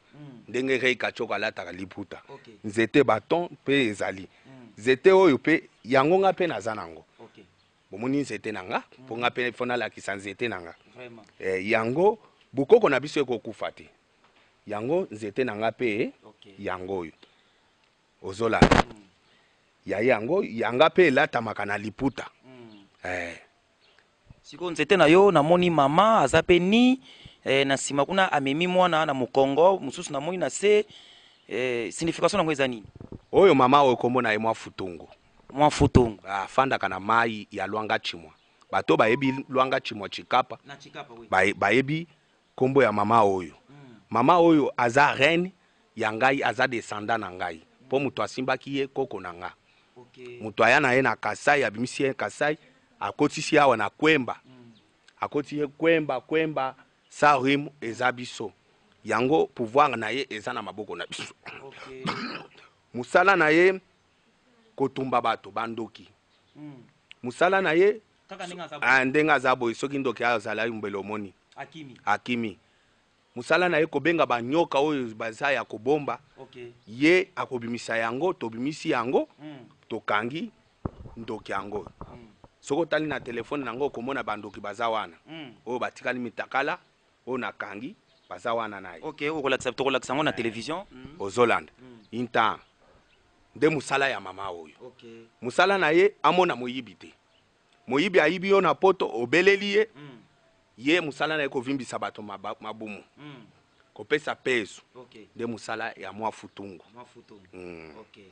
ndenge Rey Katshoko alataka liputa. Nzete baton pe ezali. Nzete oyo pe yango ngai pe naza na yango. bomoni nzete na nga mpo nga mpe mpo nalakisa nzete na nga e, yango bokoko na biso ekokufa te yango nzete na nga mpe okay. yango oyo ozolanda mm. ya yango yanga mpe elatamaka na liputa mm. eh. sikoyo nzete na yo namoni mama aza mpe ni eh, na nsima kuna amemi mwana na mokongo mosusu namoni na se eh, signification yango eza nini oyo mama oyo kombo na ye mwa futungu Mwa Futung afandaka na mayi ya Lwanga-Tshimwa. Bato oyo bayebi Lwanga-Tshimwa Tshikapa bayebi kombo ya mama oyo. Mama oyo aza reine ya ngai, aza descendant na ngai po moto asimbaki ye koko na nga. Moto aya na ye na Kasaï, abimisi ye Kasaï, akotisi ye awa na Kwemba. Akotisi ye Kwemba, Kwemba sans rhume eza biso. Yango pouvoir na ye eza na maboko na biso. Mosala na ye. kotumba bato ba ndoki musala na ye ndenge aza boye soki ndoki azalai mbele omoni akimi musala na ye kobenga ba nyoka oyo baza ya kobomba okay. ye akobimisa yango tobimisi yango mm. tokangi ndoki yango mm. soki otali na telefone na yango okomona bandoki baza wana mm. oyo batikali mitakala oyo na kangi baza wana na ye ok okolakisa tokolakisa yango na eh. television mm. ozolanda mm. intan nde mosala ya mama oyo okay. mosala na ye amona moyibi te moyibi ayibi yo na poto obeleli ye mm. ye mosala na ye kovimbisa bato mabumu mm. kopesa peso okay. nde mosala ya mwa futungu, mwa futungu. Mm. Okay.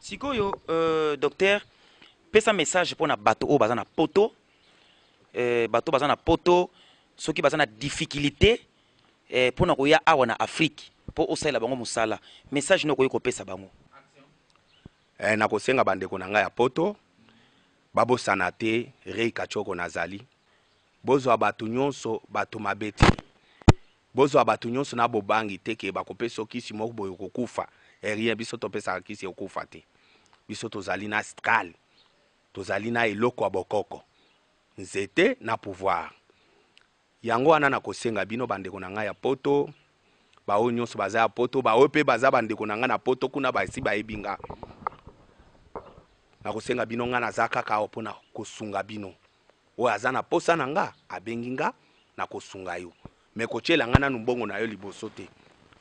sikoyo euh, docteur pesa message mpo na bato oyo baza na poto eh, bato baza na poto soki baza na difficulté eh, mpo na koya awa na afrique mpo osalela bango mosala message nde okoki kopesa bango eh, nakosenga bandeko na ngai ya poto babosana te rei kachoko nazali bozwa bato nyonso bato mabe te bozwa bato nyonso na bobangi te ke bakopesa okisi moko boye okokufa eh, rien biso topesaka kisi okufa te biso tozali na stral Tozali na eloko ya bokoko, nzete na pouvoir. Yango wana nakosenga bino bandeko na ngai ya poto, baoyo nyonso baza ya poto, baoyo mpe baza bandeko na ngai na poto kuna basi bayebi nga, nakosenga bino, ngai naza kaka awa mpona kosunga bino. Oyo aza na posa na nga abengi nga, nakosunga yo. Mais kotiela nga nanu mbongo nayo liboso te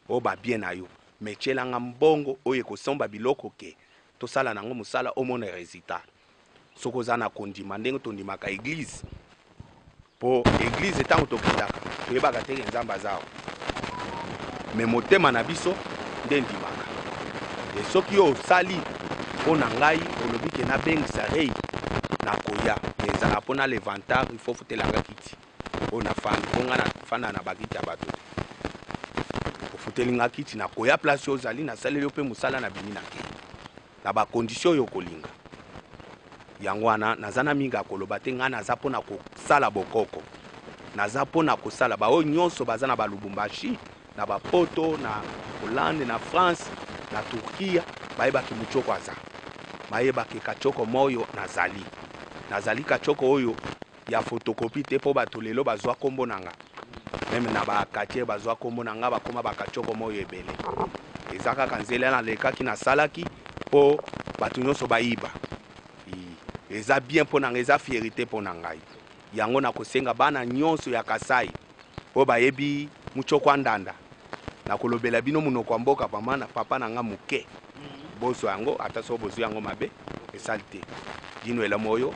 oyo ba bien nayo mais tiela nga mbongo oyo ekosomba biloko que tosala nango musala omona resultat soki oza na kondima ndenge tondimaka eglise po eglise tango tokendaka toyebaka te que nzambe aza awa mais motema na biso nde endimaka e soki yo osali mpo na ngai olobi ke nabengisa rei nakoya mais ezala mpo na levantar ifo ofutelanga kiti oyo na fanda po nga na fanda na bakiti ya bato te ofuteli nga kiti na koya place oyo ozali nasaleli yo mpe mosala na bimi na kei na bakondisio oyo okolinga yango wana naza na mingi ya koloba te ngai naza mpo na kosala bokoko naza mpo na kosala baoyo nyonso baza na balubumbashi na bapoto na hollande na france na turkiya bayebaki motshoko aza bayebaki katshoko moyo nazali nazali katshoko oyo ya photocopie te po batu lelo bazua kombo nanga meme na ba cathier bazua kombo nanga bakoma ba katioko moyo ebele eza kaka nzela na lekaki na salaki po batu nionso bayiba eza bien po nanga eza fierite po na ngai yango na kosenga bana nionso ya kasai oyo bayebi muchoko ya ndanda na kolobela bino munoko ya mboka pama na papa nanga muke bozua yango ata soko bozui yango mabe esali te dinuela moyo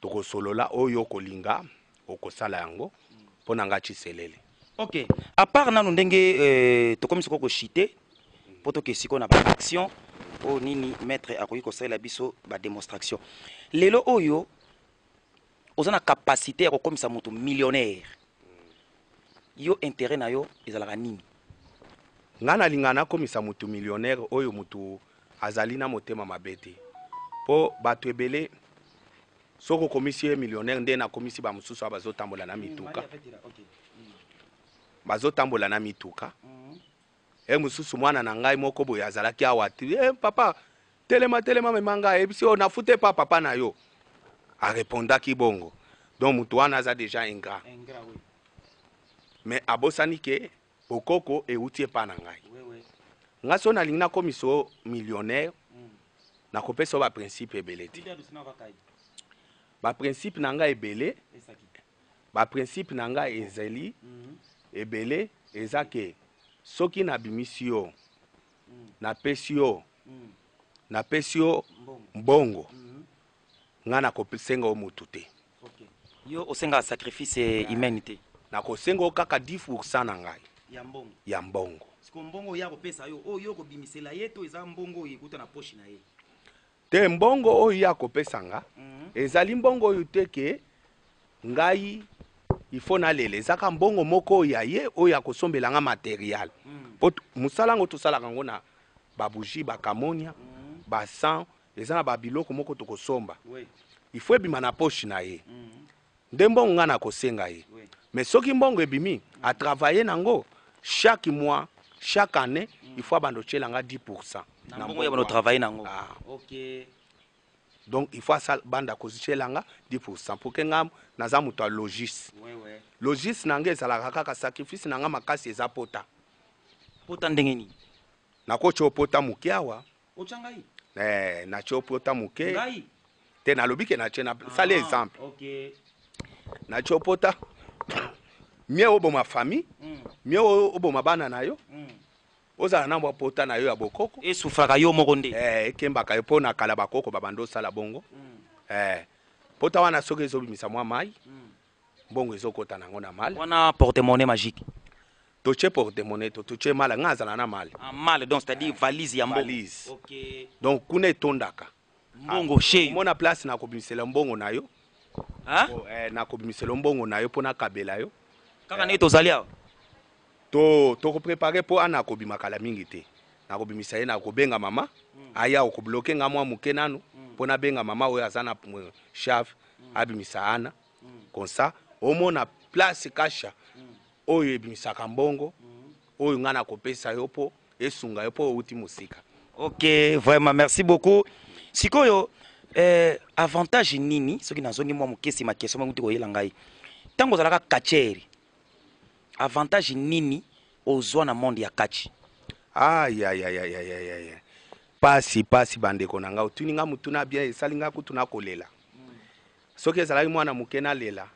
Tokosolola oyo okolinga okosala yango pona nga tshiselele. Ok a part nanu ndenge euh, tokomi sikoyo ko chite po toke sikoyo na ba action oyo nini maître akoki kosalela biso ba demonstration lelo oyo oza na capacité ya kokomisa moto millionnaire Yo interet na yo ezalaka nini? Nga nalinga nakomisa mutu millionaire oyo mutu azali na motema mabe te po batu ebele soki okomisi ye millionaire nde nakomisi ba mususu awa bazotambola na mituka bazotambola na mituka Heure mosusu mwana na ngai moko boye azalaki awa ti hey, eh, papa telema telema mema ngai ayebisi yo nafute epa papa na yo arepondaki bongo donc moto wana aza déjà ingrat mais abosani ke bokoko euti epa na ngai ngai so nalingi nakomisa yo millionnaire hmm. nakopesa yo baprincipe ebele te baprincipe na ngai ebele Ba principe na nga ezali ebele eza ke soki na bimisi yo na pesi yo na pesi yo mbongo nga na kosenga yo mutu te. Yo osengaka sacrifice humaine te. Na kosenga yo kaka 10% na ngai ya mbongo. Ya mbongo. Siko mbongo ya kopesa yo oyo yo okobimisela ye to eza mbongo oyo ekuta na poche na ye? Te mbongo oyo ye akopesa nga mm. ezali mbongo oyo te ke ngai ifo nalela ezaka mbongo moko oyo ya ye oyo akosombela nga material mm. po mosala yango tosalaka yango na babougie bakamonia mm. basan eza na babiloko moko tokosomba oui. ifo ebima na poche na ye mm. Nde mbongo nga nako senga ye mais soki mbongo ebimi a travailler na ngo chaque mois chaque annee il faut abanda otiela nga 10 pourcent na mbongo ya bando travailler na ngo ah. okay. donc il faut asala banda kozityela nga 10 pourcent pour que nga naza moto ya logis ouais, ouais. logis na nga ezalaka kaka sacrifice na nga makasi eza pota pota ndenge nini nakotya opota moke awa Ocha ngai. Eh, na cho pota muke. Ngai. Te na lobi ke na che na ah, sali exemple. Okay. Na cho pota. Mie oboma famille, mm. mie oboma bana na yo. Mm. ozala na mwa pota na yo ya bokoko esufraka yo moko nde eh, ekembaka yo mpo na kala bakoko babanda osala bongo mm. eh, pota wana soki ezobimisa mwa mai mm. mbongo ezokota nango na mal wana porte monnaie magique totie porte monnaie to totie mala nga azala na mal ah, mal donc c'est à dire valise ya mbongo valise okay. donc kuna etondaka mbongo ah, chez mona place na kobimisela mbongo na yo hein oh, eh, na kobimisela mbongo na yo pona kabela yo kaka eh. ne tozali awa To toko preparer po Anna akobima kala mingi te. Nakobimisa ye na kobenga mama aya oko bloquer nga mwa muke nanu po nabenga mama oyo aza na shave abimisa Anna comme ça omona place kasha oyo ebimisaka mbongo oyo nga nakopesa yo po esunga yo po owuti musika. Ok vraiment merci beaucoup sikoyo eh, avantage nini soki nazongi mwa muke sima question moko ewuti koyela ngai tango ozalaka catcheur avantage nini ozwa na monde ya catch ayayayayaya pasi pasi bandeko na ngai otuni ngai motuna bien esali ngai kutu nakolela soki ezalaki mwana moke nalela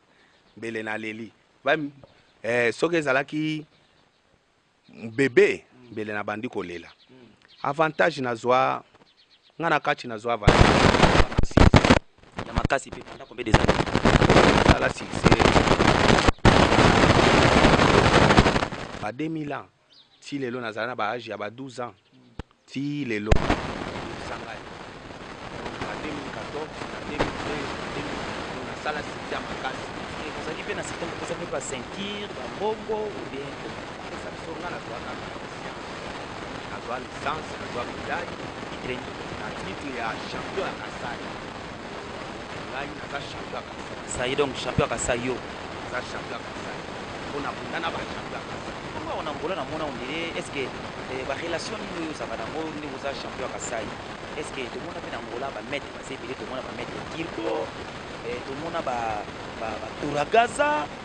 mbele naleli eh, soki ezalaki bebe mbele na bandi kolela avantage na zwa nga na kati na zwa avantage ya makasi pe pendant combien des années sala succès ba 2000 ans ti lelo nazala na ba age ya ba 12 ans Tii lelo bakoyebisa ngai te. Donc na 2014, na 2013, na 2022 nasala succès ya makasi. Te, ozalaki mpe na succès mais opesaki mpe ba ceintures, ba mbongo ou bien comment? Kopesa biso, ngai nazua kaka licence, nazua licence, nazua medaille, na titre ya champion ya Kasaï. ngai naza champion ya kasai sa ye donc champion ya kasai yo naza champion ya kasai mpo na bunda na bachampion ya kasai bongo awa na angola namona ondire est ce que eh, barelation nini oyo ozalaka nango ndenge oza champion ya kasai est ce que tomona mpe na angola bamaitre baza ebele tomona bamaitre kirko eh, tomona batoragaza ba, ba, ba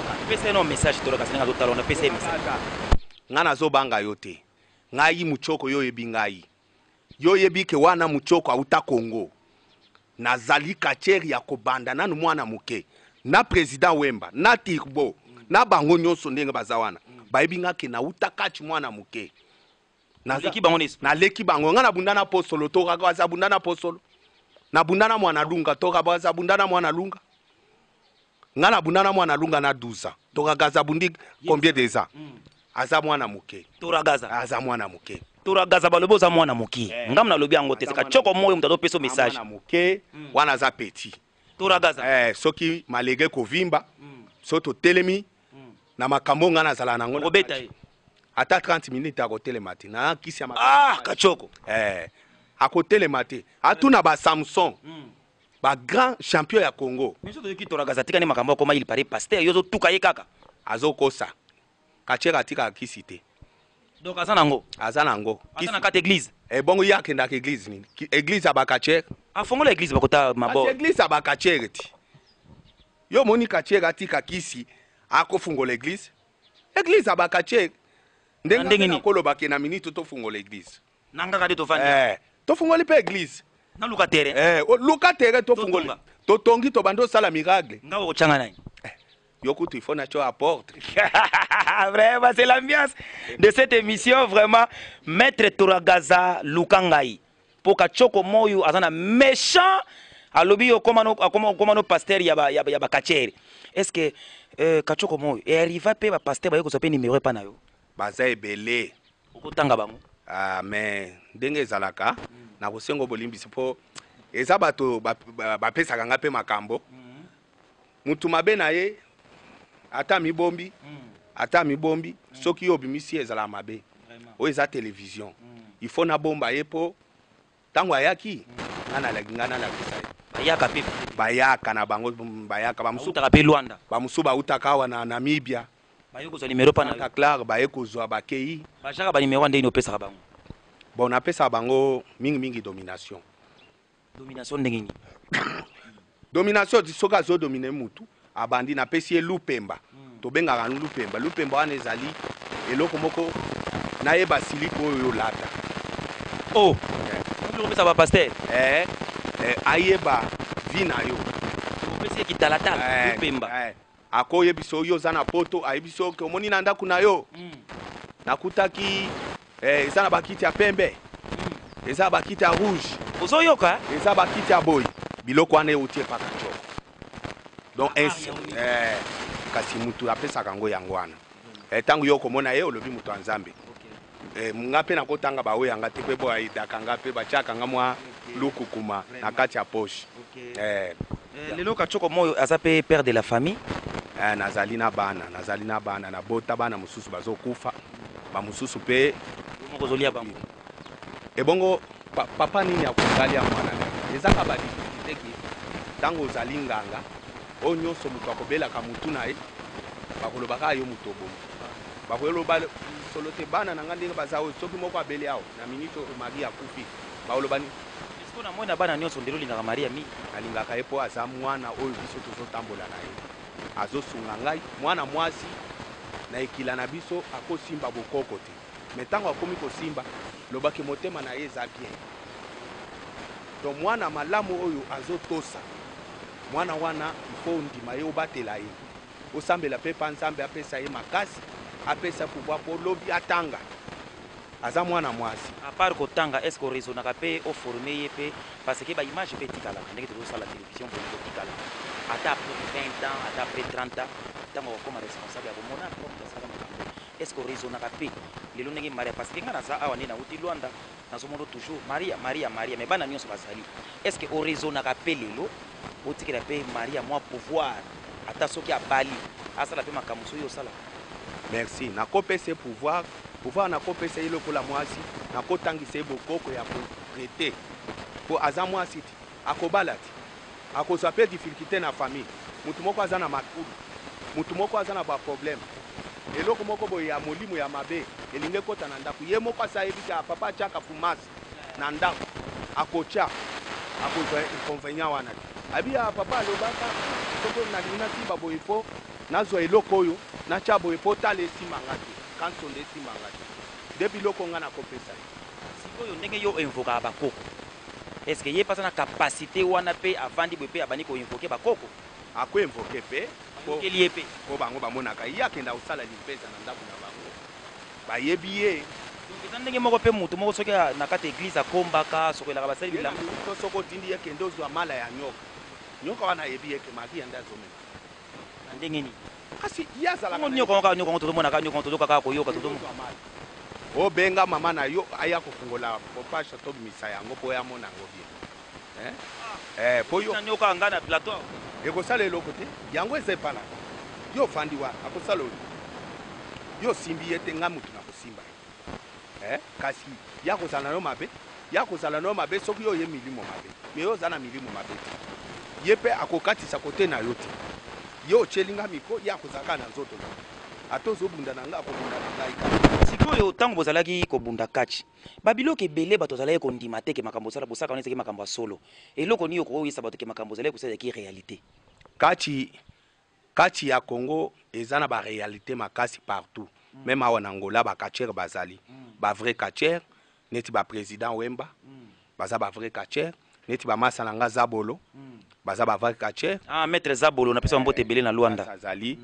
Pesa ye no message tolo kasi ndenge azo tala wana pesa ye message. Nga nazo banga yo te ngai mutshoko yo oyebi ngai yo oyebi ke wana mutshoko awuta congo nazali catcheur ya kobanda nanu mwana muke na president wemba na tirbo na bango nyonso ndenge baza wana bayebi nga ke nawuta catch mwana muke naleki bango nesu naleki bango nga nabunda na postolo tokaka baza bunda na postolo nabunda na mwana lunga tokaka baza bunda na mwana lunga nga na bunda na mwana lunga na 12 ans toragaza abundi combien des ans mm. aza mwana moke toragaza aza mwana moke toragaza balobi oza mwana moke eh. ngam nalobi yango te seka coko moyo moto azopesa message moke mm. wana aza petit toragaza eh, soki malege kovimba mm. so totelemi na makambo ngai nazala nango kobeta ye ata 30 minutes akotelema te na kisi ya ah, kacoko eh, akotelema te atuna basamson mm. ba grand champion ya Congo biso tozo kitora gaza tika ne makambo akoma il paraît pasteur yozo tuka ye kaka azo kosa kacheka tika kisi te donc aza nango aza nango aza na carte église et eh, bongo ye akendaka église nini église ya bakachere afongola église bakota mabor église ya bakachere ti yo omoni kachere atika kisi akofungola église église ya bakachere ndenge nini akolobake na minute tofungola église Na nga kade tovandi awa. Eh, tofungoli mpe eglise. Na luka terrain. Eh, o luka terrain tofungoli. Totonga. Totongi tobandi osala miracle. Nga okochanga nani? Eh, yo kutu il faut na cho apporte. vraiment c'est l'ambiance de cette émission vraiment maître Toragaza luka ngai. Po kachoko moyo aza na méchant alobi okoma no akoma okoma no pasteur ya ba ya ba- ya ba kachere. Est-ce que euh, kachoko moyo e arriva pe ba pasteur baye kozwa pe numéro epa na yo? Baza ebele. Okotanga bango. Ah, mais ndenge ezalaka na kosengo bolimbisi mpo eza bato bapesaka nga mpe makambo mutu mabe na ye ata mibombi ata mibombi soki yo obimisi ezala mabe oyo eza television il faut nabomba ye mpo Tango ayaki, nga nalaki, nga nalakisa ye. Bayaka pe ba. Bayaka na bango, bayaka. Ba mosusu. Bawutaka pe Luanda. Ba mosusu bawutaka awa na Namibia. Baye kozwa numero epa na yo. Santa Clara, baye kozwa, bakeyi. Bajaka ba numero ya ndenge nini opesaka bango? Bon, napesaka bango mingi mingi domination. Domination ndenge nini? Domination ti soki azo domine mutu abandi na pesi ye lupemba hmm. tobengaka nu lupemba lupemba wana ezali eloko moko nayeba siliki oyo yo olata oh opesa ba pasteur eh, eh ayeba vie na yo opesi ye kitalatala eh, lupemba eh. Ako yebisa yo yo oza na poto ayebisi yo ke omoni na ndaku na yo nakutaki eh, eza na bakiti ya pembe eza na bakiti ya rouge ozoyoka eh? eza bakiti ya boyi biloko wana euti epaka ncoko donc Ah, ainsi- yango nini? eh, kasi mutu apesaka yango yango wana Eh, tango yo okomona ye olobi moto ya Nzambe. Eh, nga mpe nakotanga baoyo yanga te mpe boaidaka nga mpe batiaka nga mwa lukukuma na kati ya poche. Eh, Eh, lelo Katshoko Moyo aza mpe père de la famille. eh, nazali na bana, nazali na bana, nabota bana mosusu bazokufa, bamosusu mpe Yo moko ozolia bango. ebongo pa, papa nini akosali ya mwana na ye ezaka badifficulte ke ntango ozali nganga oyo nyonso moto akobelaka motu na ye bakoloba kaka yo moto obomi bakoloba solo te bana na ngai ndenge baza oyo soki moko abeli awa na minute oyo mari akufi bakoloba nini Esiko na moi na bana nyonso ndelo olingaka Maria mingi? Nalingaka ye mpo aza mwana oyo biso tozotambola na ye, azosunga ngai mwana mwasi na ekila na biso, akosimba bokoko te. Mais tango akomi kosimba loba ke motema na ye eza bien donc mwana malamu oyo azo tosa mwana wana il faut ondima ye obatela ye osambela pe epa nzambe apesa ye makasi apesa pouvoir po lobi atanga aza mwana mwasi. A part kotanga est ce que o raisonaka pe o former ye pe parce que ba images pe etikalaka ndenge tozo sala television boye eko tikala ata après 20 ans ata après 30 ans tango ako koma responsable ako mona propre asalaka makambu Est ce que o raisonnaka pe lelo ndenge Maria parce que nga naza awa nde nawuti Luanda nazo mono toujours Maria Maria Maria mais bana nionso bazali est ce que o raisonnaka pe lelo botikela pe Maria mua pouvoir ata soki abali asala pe makambo mosusu yo osalaka. Merci nako pesa ye pouvoir pouvoir nako pesa ye lokola muasi nako tangisa ye bokoko ya ko traiter po aza muasi te. Akobala te. Akozwa pe difficultes na famille. Mutu moko aza na makulu. Mutu moko aza na ba problèmes. Eloko moko boye ya molimo ya mabe elingi ekota na ndaku. Ye moko asi ayebi ke papa atiaka fumas na ndaku. Akotia. Akozwa inconvenient wana te. Ayebi ah papa alobaka soki nalingi nasimba boye po nazwa eloko oyo natia boye po tala esimba nga te. Kanso nde esimba nga te. Nde biloko nga nakopesa ye. Sikoyo ndenge yo o invokaka ba koko est ce que ye pe aza na capacite wana pe avandi boye pe abandi ko invoquer ba koko? Ako invoquer pe po Bayokeli ye pe. po bango ba monaka ye akenda ko sala limpeza na ndaku na bango ba yebi ye. Donc eza ndenge moko pe mutu moko soki na kati ya eglise akombaka, asokolelaka basali Ye na bilamba. mimi to soki otindi ye kende ozua mala ya nioka, nioka wana ayebi ye ke Maria nde azo mema. Na ndenge nini? Kasi ye azalaka na ye. Nyoko yango kaka nyoko yango tozomona kaka nyoko yango tozo kaka koyoka tozo. O benga mama na yo aya kofungola pompage tobimisa yango po ye amona yango bien. Hein? Eh po yo. Na nyoka ya nga na plateau awa. Ekosala eloko te. Yango eza epa na nga. Yo ofandi wana akosala oyo. Yo osimbi ye te nga mutu nakosimba ye. Eh kasi ya kozala na yo mabe ya kozala na yo mabe soki yo oye milimo mabe me yo oza na milimo mabe te ye mpe akokatisa kote na yo te ye otyeli nga miko ye akozala kaka na nzoto na ata ozobunda na ngai akobunda na ngai kaka sikoyo ntango bozalaki kobunda kachi babiloko ebele bato azalaki kondima te ke makambo osala bosaka wana ezalaki makambo ya solo eloko nini okokoyisa bato ke makambo ozalaki kosala ezalaki réalité kachi Catch ya Congo eza na ba realites makasi partout. Meme awa na Angola ba catcheurs bazali ba vrais catcheurs neti ba President Wemba baza ba vrais catcheurs neti ba masta na nga Zabolo baza ba vrais catcheurs. Ah maitre Zabolo na pesa mbote ebele na Luanda. Azali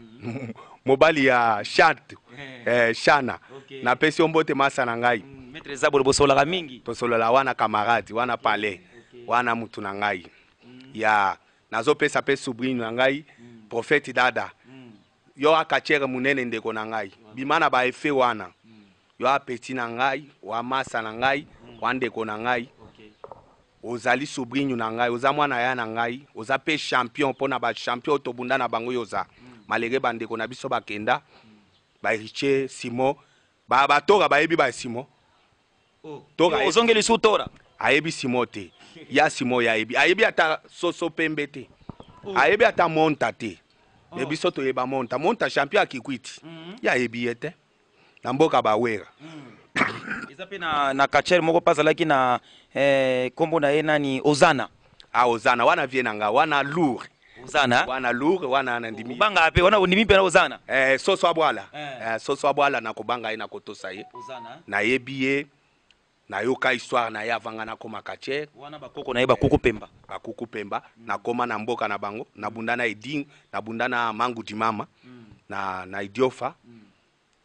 mobali ya Chat eh, Shana. Okay. Na pesi yo mbote masta na ngai. Mm, maitre Zabolo bosolaka mingi. Tosolola wana camarade wana palais. Okay. Wana mutu na ngai. Mm. Ya yeah. Nazo pesa pe subrinu ya ngai prophete dada yo a catcheur munene ndeko na ngai bima na ba effet wana yo a petit na ngai wa masa na ngai wa ndeko na ngai ozali subrinu na ngai oza mwana ya na ngai oza pe champion po na ba champion oyo tobunda na bango yo oza malgre ba ndeko na biso bakenda ba heritier simo ba ba toka bayebi ba simo Tora ayebi. Ozongeli su Tora. Ayebi Simon te. Ya Simon ya ayebi. Ayebi ata soso pembe te. Oh. Ayebi ata monta te. Oh. Mais biso toyeba monta. Monta champion ya kikwiti. Mm. Ya ayebi ye te. Na mboka bawera. Mm. Eza pe na na catcher moko pazalaki na eh, kombo na ye nani Ozana. Ah Ozana wana vie na nga wana lourd. Ozana. Wana lourd, wana na ndimi. Obanga ape, wana ondimi mpe na Ozana. Eh, soso abwala. Eh. Eh, soso abwala na kobanga ye na kotosa ye. Ozana. Na yebi ye. Na yoka histoire na ye avant nga na koma kache. Wana ba koko na ye ba kuku pemba. Ba kuku pemba. Mm. Na koma na mboka na bango. Na bunda na Eding, na bunda na Mangu Dimama. Mm. Na, na Idiofa. Mm.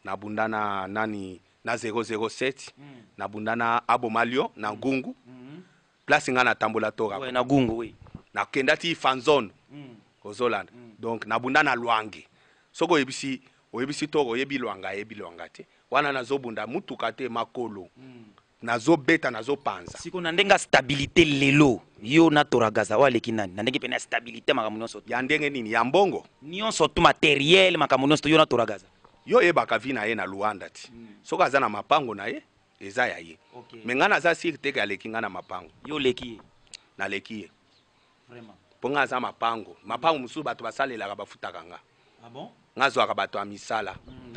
Na bunda na nani, na 007. Mm. Na bunda na Abomalion, na Ngungu. Mm. place nga na tambola to rap na gungu oui na kenda ti fan zone mm. ozolanda mm. donc na bunda na lwange soki oyebisi oyebisi toko oyebi lwanga ayebi lwanga te wana nazobunda mutuka te makolo mm. nazobeta nazopanza siko na ndenge ya stabilité lelo yo na toragaza oyo aleki nani na ndenge mpena ya stabilité makambo nyonso ya ndenge nini ya mbongo nyonso tu materiel makambo nyonso to yo na toragaza yo oyebaka vi na ye na luanda ti mm. soki aza na mapango na ye eza ya ye okay. me ngai naza sire te ke aleki ngai na mapango yo oleki ye naleki ye vraiment mpo ngai aza mapango mapango mosusu bato basalelaka bafutaka nga ah bon? ngai azwaka bato ya misala mm,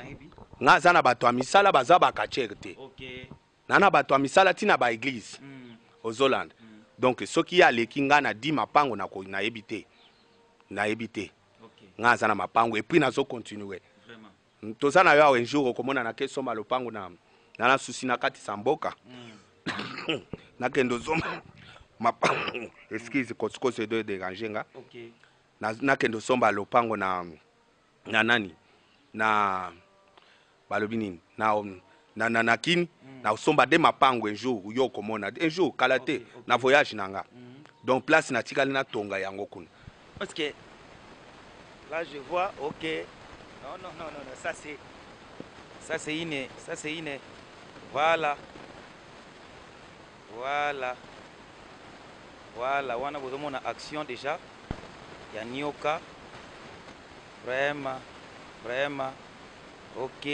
ngai aza na bato ya misala baza bakachere te okay. na na bato ya misala ntina baeglize mm. ozolanda mm. donc soki ye aleki ngai na di mapango nayebi te nayebi te okay. ngai aza na mapango epuis nazocontinue Hum, toza na yo awa un jour okomona na ke somba lopango na na na susi na kati sa mboka mm. na kendo zomba mapango excuse kosikose de derange nga okay. na, na kendo somba lopango na na nani na balobi nini na na, na, na kin mm. nasomba de mapango un jour yo okomona un jour kala te okay, okay. na voyage na nga mm -hmm. donc place natikali natonga yango kuna parce que là je vois ok non non non non ça c'est ça c'est une ça c'est une voilà voilà voilà wana bozomona action déjà ya nioka vraiment vraiment Ok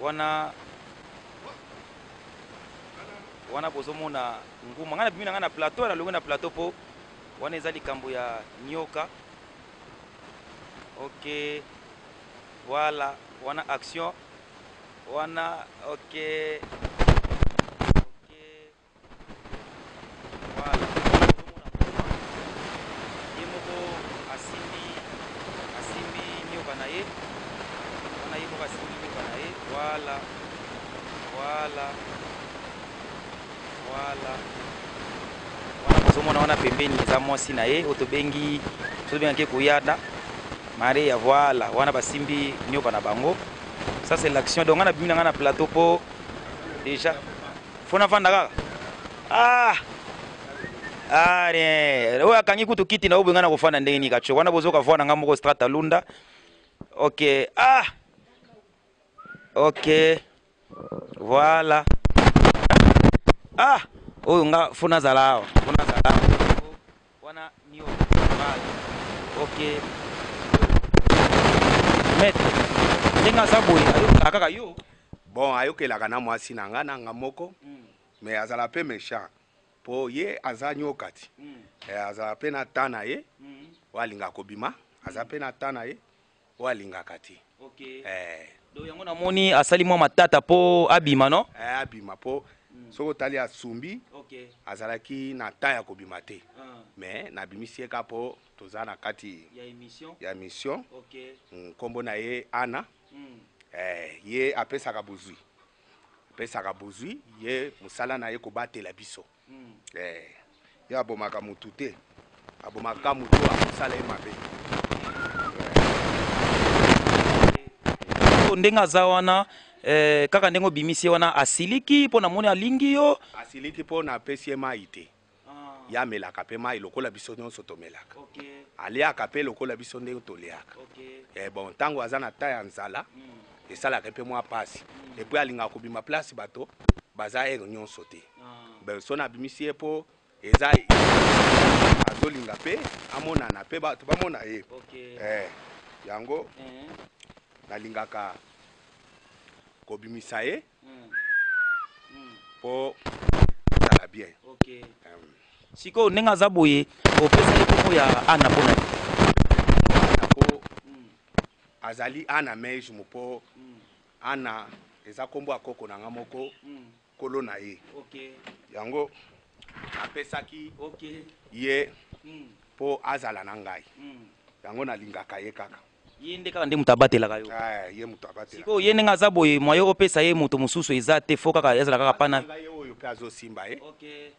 wana wana bozo mona nguma nga na bimi na nga na plateau na longue na plateau po wana eza likambo ya nioka ok voilà wana action wana ok mwasi na ye oyo tobengi tobengaki koyada maria voila wana basimbi nioka na bango ça c'est l'action donc nga na bimi na nga na plateau mpo déjà Fona fanda kaka. Ah! Ah, rien. Oyo akangi kutu kiti na obenga na kofanda ndenge nini kacho. Wana bozoka voix na nga moko strata lunda. Okay. Ah! Okay. Voilà. Ah! Oyo nga fona zala awa. Fona zala. Wana nioso base okay maître ndenge aza boye ayokaka kaka yo bon ayokelaka na mwasi na nga na nga moko mm. mais azala pe méchant po ye aza nyoka ti mm. eh, azala pe na temps na ye mm. oyo alingaka kobima aza mm. pe na temps na ye oyo alingaka te eh. Donc yango namoni asali mwa matata mpo abima no eh, abima mpo mm. soki otali asumbi okay. azalaki na temps ya kobima te uh. Ah. mais nabimisi ye ka mpo toza na kati ya emission, ya emission. Okay. Mm, nkombo na ye ana mm. eh, ye apesaka bozwi apesaka bozwi ye mosala na ye kobatela biso Eh, ye abomaka mutu te, abomaka mutu oyo akosala ye mabe. Oyo ndenge aza wana eh, kaka ndenge obimisi ye wana asiliki mpo namoni alingi yo Asiliki mpo napesi ye mayi te, ye amelaka mpe mayi lokola biso nyonso tomelaka, aliaka mpe lokola biso ndenge toliaka. Eh, bon, ntango aza na temps ya nzala esalaka ye mpe mwa mpasi, epuis alingaka kobima place bato baza heure nyonso te. Belson abimisi ye po eza azolinga pe amonana pe bato bamona ye okay. eh, yango eh. nalingaka kobimisa ye mm. Mm. po ezala bien okay. um. sikoyo ndenge aza boye opesa ye koko ya ana mpo na ana po mm. azali ana mage mopo mm. ana eza nkombo ya koko na nga moko mm. nkolo na ye okay. yango napesaki okay. ye mm. mpo mm. azala na ngai mm. yango nalingaka ye kaka ye nde kaka nde moto abatelaka yo eh, ye moto abatelasikoyo ye ndenge aza boye moye opesa ye moto mosusu eza te fo kaka ezala kaka pana ye oyo mpe azosimba ye okay.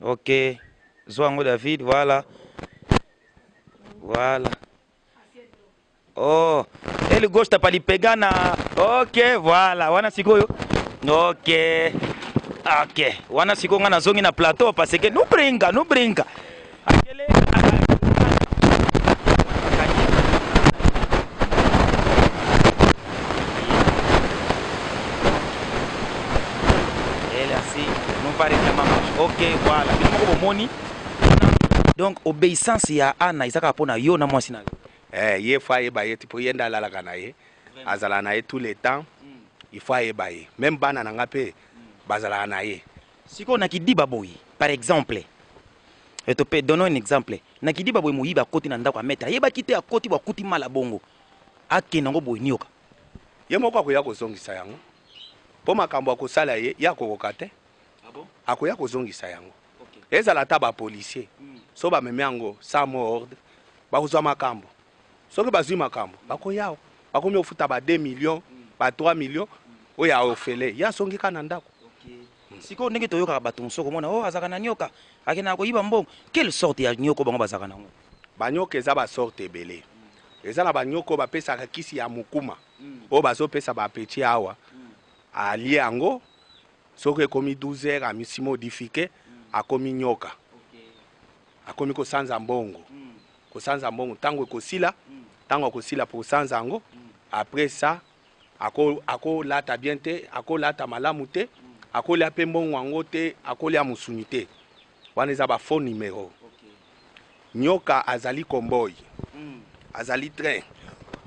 ok zwa yango david voilà voilà oh ele gauche tapalipega na ok voilà wana sikoyo ok ok wana sikoyo ngai nazongi na plateau parce que nubringa nubringa donc obeissance ya ana ezaka mpo na yo na mwasi na yo eh, ye fo ayeba ye ti mpo ye nde alalaka na ye azala na ye tout le temps il faut ayeba ye meme bana na nga mpe bazalaka na ye Sikoyo na kidiba boye par exemple eh, to pe donnons un exemple na kidiba boye moyibi akoti na ndako ya maître ayebaki te akoti bo akuti mala bongo akenda ngo boye nioka ye moko akoya kozongisa yango mpo makambo akosala ye ye akokoka te ah akoya kozongisa yango ezala ata bapolisier hmm. so bamemi yango sans mot ordre bakozwa makambo soki bazwi makambo bakoya o bakomi ofuta ba 2 million ba 3 million oyo ya ofele ye azongi kaka na ndako sikoyo ndenge toyokaka bato mosusu okomona o azalaka na nyoka akendaka koyiba mbongo quelle sorte ya nyoko bango bazalaka nango banyoka eza basorte ebele eza na banyoko oyo bapesaka kisi ya mokuma oyo bazopesa bapeti awa alie yango soki ekomi 12 heures amisi modifike akomi nyoka akomi kosanza mbongo kosanza mbongo ntango ekosila ntango akosila kosanza yango après ça akolata ako bien te akolata malamu te akolya mpe mbongo yango te akolya mosuni te wana eza ba faux numero nyoka azali komboi hmm. azali train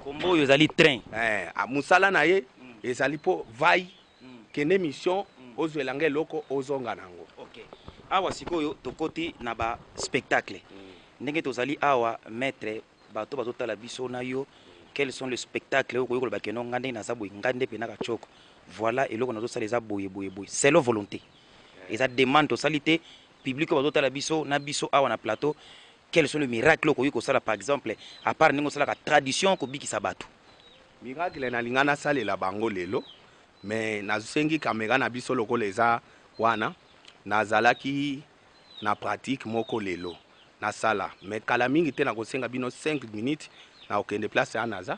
kombo oyo ezali train eh, mosala na ye mm. ezali mpo vai mm. kende mission mm. ozwela nga eloko ozonga na yango okay. awa sikoyo tokoti na ba spectacle mm. ndenge tozali awa maître bato bazotala biso na yo quels sont le spectacle oyo koyokoloba keno nga ndenge naza boye nga nde mpe naka coko voilà eloko nazosala eza boye boye boye selon volonté eza demande tosali te public oyo bazotala biso na biso awa na plateau Quel sont le miracle okoki kosala par exemple à part ndenge osalaka tradition kobikisa batu? Miracle na linga na salela bango lelo mais na sengi camera na biso lokola eza wana na zalaki na pratique moko lelo na sala mais kala mingi te na kosenga bino 5 minutes na kokende place ya naza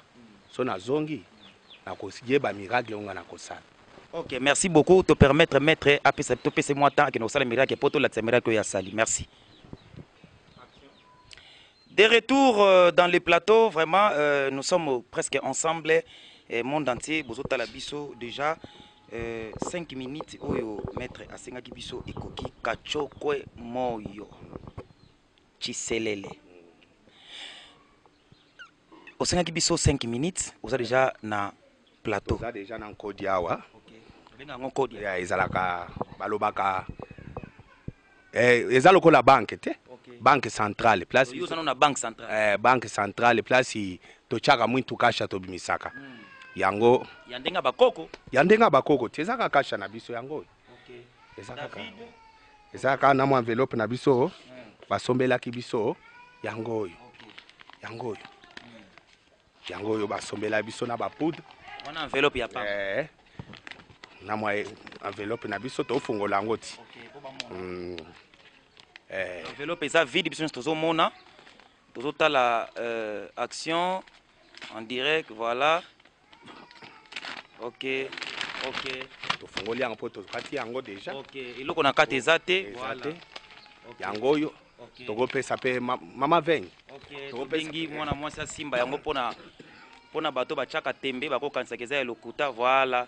so na zongi na koyeba miracle onga na kosala. Ok merci beaucoup to permettre maitre apesa to pese mwa temps akende kosala miracle po to lakisa miracle oyo asali merci. De retour euh, dans les plateaux, vraiment, euh, nous sommes presque ensemble, euh, monde entier, Bozota la Bisso, déjà, 5 euh, minutes, Oyo, oh, maître Asenga Kibiso, Ekoki, Kachokwe, Moyo, Chiselele. osengaki biso 5 minutes oza deja na plateau oza deja na nkodi awa tobenga yango nkodi ya ezalaka balobaka eh, eza lokola banke te banke centrale place yo oza na banke centrale eh, banke centrale place totyaka mwintu kasha tobimisaka hmm. yango ya ndenge bakoko ya ndenge bakoko te eza kakasha na biso yango oyo eza kaka na mwa enveloppe na biso basombelaki biso yango oyo yango oyo yango oyo basombela biso na bapoudre wana enveloppe ya pamba eh, na mwa enveloppe na biso tofungola yango ti okay, mm. eh. enveloppe eza vide biso nyonso tozomona tozotala euh, action en direct voilà ok ok tofungoli yango mpo tokati yango deja ok eloko na kati eza te eza te yango oyo okay. tokopesa mpe ma, mama veng okay. tokobengi mwana mwasi asimba yango mpona mpona bato batyaka tembe bakokanisaka eza ya lokuta voilà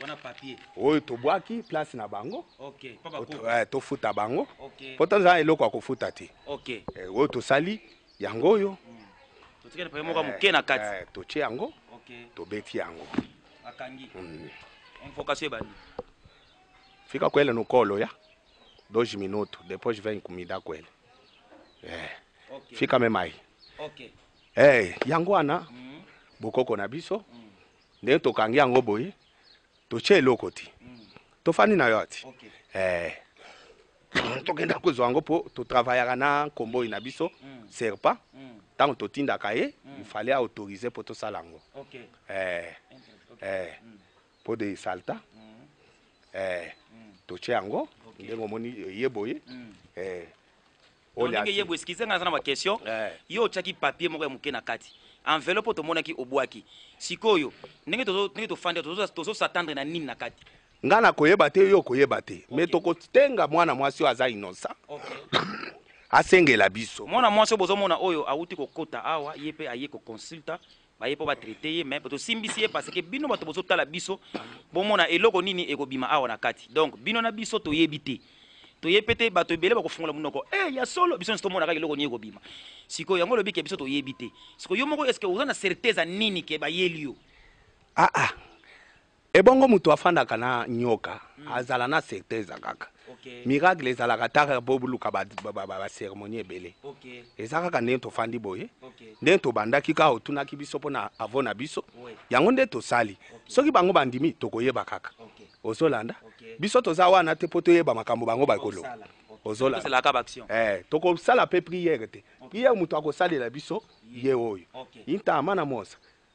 wana papier oyo tobwaki place na bango okay, eh, tofuta bango okay. po toza eloko ya kofuta te okay. eh, oyo tosali yango oyo mm. totikali papier moko moke na kati eh, eh, totie yango okay. tobeti yango akangi mm. invocation ebandi fika kwele nokolo ya dois minuto depois vem comida com ele eh. okay. fika meme aí okay. eh, yango wana mm. bokoko na biso mm. ndenge tokangi yango boye totye eloko ti tofandi na yo ati okay. eh. tokenda kozwa yango mpo totravayaka na nkombo na biso mm. serpa mm. ntango mm. totindaka ye mm. ifale aautorise mpo tosala yango okay. eh. okay. eh. mm. mpo de salta mm. eh. mm. totye yango okay. ndenge omoni ye boye mm. eh. Donc, Olia ndenge ti. yebo excuse nga naza na ba question Eh. yo otiaki papier moko ya moke na kati enveloppe oyo tomonaki obwaki sikoyo ndenge tozo- ndenge tofandi awa, tozo- tozo s'attendre na nini na kati nga nakoyeba te yo okoyeba te me Ok. tokotenga mwana mwasi oyo aza innocent okay. asengela biso mwana mwasi oyo bozomona oyo awuti kokota awa ye mpe aye koconsulta baye po ba traite ye mais tosimbisi ye parce que bino bato bozotala biso bomona eloko nini ekobima awa na kati donc bino na biso toyebi te toyebi mpe te bato ebele bakofungola monoko e eh, ya solo biso nyonso tomonaka eloko nini ekobima sikoyo yango olobi ke biso toyebi te sikoyo yo moko eske oza na certeza nini ke bayeli yo aa ah, ah. Ebongo mutu afandaka na nyoka mm. azala na certeza kaka okay. miracle ezalaka taka po boluka baceremonie ba, ba, ba ebele okay. eza kaka ndenge tofandi boye okay. ndenge tobandaki kaka otunaki biso mpona avo na biso oui. yango nde tosali okay. soki bango bandimi tokoyeba kaka okay. ozolanda okay. biso toza wana te mpo toyeba makambo bango bakoloba ozolaka eh, tokosala mpe priere te priere moto akosalela biso ye oyo okay. intama na mosa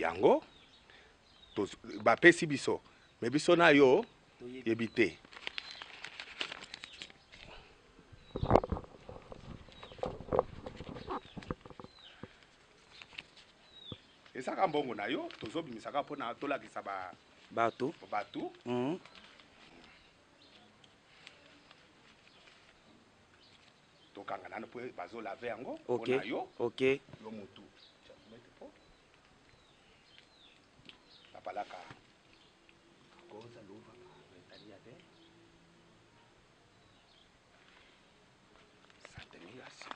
yango bapesi biso me biso na yo yebi te esaka mbongo na yo tozobimisaka mpona tolakisa ba bato bato mm -hmm. tokanga nanu po bazo lave yango okay. pona yo okay. yo mutu apalaka koza lova etali ave satemilasi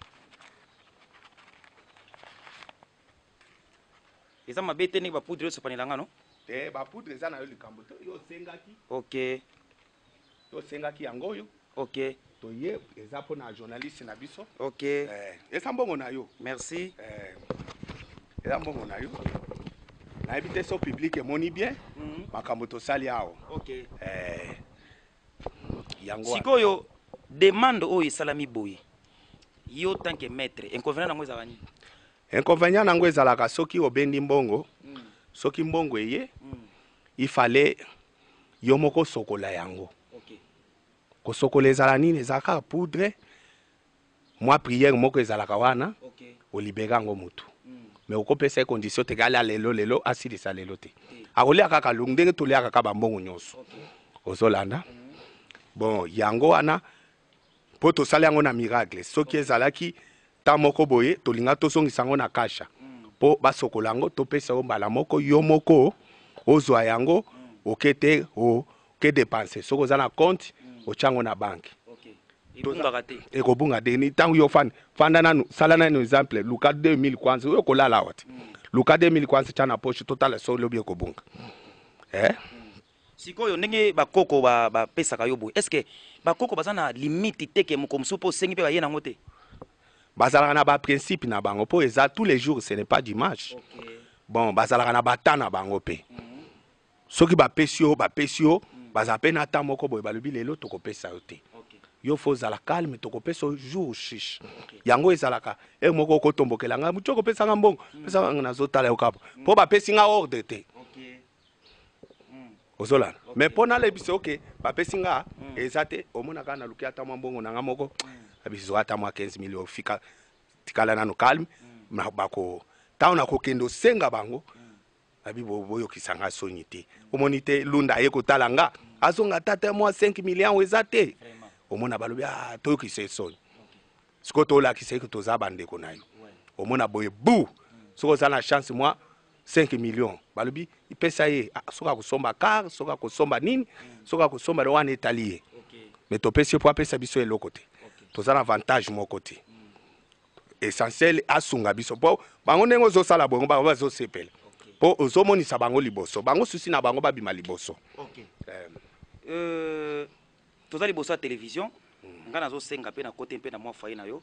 eza mabe te ndenge bapoudre osopanela nga no te bapoudre eza na yo likambo te yo osengaki okay tosengaki yango oyo ok toye eza mpo na journaliste na biso ok eh, eza mbongo na yo merci eh, eza mbongo na yo nayebi te so public emoni bien mhm. makambo mm -hmm. tosali awa ok eh, yango sikoyo demande oyo esalami boye yo tant que maître inconvénient nango ezalaka nini inconvénient nango ezalaka soki obendi mbongo mm. soki mbongo eye mm. il fallait yo moko osokola yango okay. kosokola ezala nini ezala kaka poudre mwa priere moko ezalaka wana okay. olibere yango motu mm. me okopesa ye condition te kala lelo lelo asilisa lelo te okay. akolia kaka longi ndenge toliaka kaka bambongo nyonso okay. ozolanda mm. bon yango wana po tosali yango na miracle soki ezalaki temps moko boye tolinga tozongisa yango na kasha po basokola yango topesa yo mbala moko yo moko ozwa yango oke te oke depense soki oza na compte otya yango na banke ebungaka te ekobunga te ni ntango yo ofandi fanda nanu sala nanu exemple luka 2000 kwanza oyo kolala awa te luka 2000 kwanza tya na poche totala so lobi ekobunga eh? Sikoyo ndenge ba koko ba ba pesaka yo boye est ce que ba koko baza na limite te ke moko mususu po sengi pe ba ye nango te bazalaka na ba principe na bango po eza tous les jours ce n'est pas dimanche okay. bon bazalaka na ba temps na bango pe mm -hmm. soki ba pesi yo ba pesi yo mm -hmm. baza pe na temps moko boye balobi lelo toko pesa yo te okay. yo faut zala calme toko pesa jour chiche okay. yango ezalaka e moko ko tombokela nga mucho ko pesa nga mbongo mm -hmm. pesa nga na zotala yo kabo mm -hmm. po ba pesi nga ordre te okay. ozolana okay. mais mpo nalebisa oke okay, bapesi nga mm. eza te omona kaka naluki ata mwa mbongo na nga moko mm. abizwa ata mwa 15 milio ofika tikala nano calme mm. na bako ntango nakokende osenga bango mm. abi boyokisa nga soni te mm. omoni te lunda aye kotala nga mm. azonga tata mwa 5 million eza te omona balobi ah, toyokisa ye soni sikoyo tolakisa ye toza bandeko na yo omona boye bu mm. soki oza na chance mwa 5 millions balobi ipesa ye ah, soki akosomba car soki akosomba nini mm. soki akosomba de wana etali ye mais topesi ye mpo apesa biso eloko te toza na avantage moko te mm. essentiel asunga biso mpo bango ndenge ozosala bongo bango bazosepela mpo ozomonisa bango liboso bango susi na bango babima liboso eh. Euh, toza liboso ya télévision mm. ngai nazosenga mpe na kote mpe na mwa foye na yo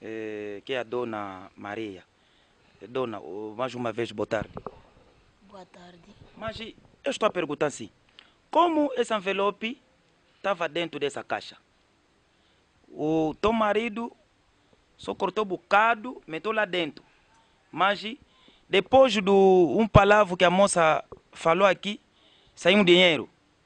eh, que é a dona Maria. Eh, dona, mais uma vez, boa tarde. Boa tarde. Mas eu estou a perguntar assim, como esse envelope estava dentro dessa caixa. O teu marido só cortou um bocado, meteu lá dentro. Mas depois do um palavra que a moça falou aqui, saiu um dinheiro.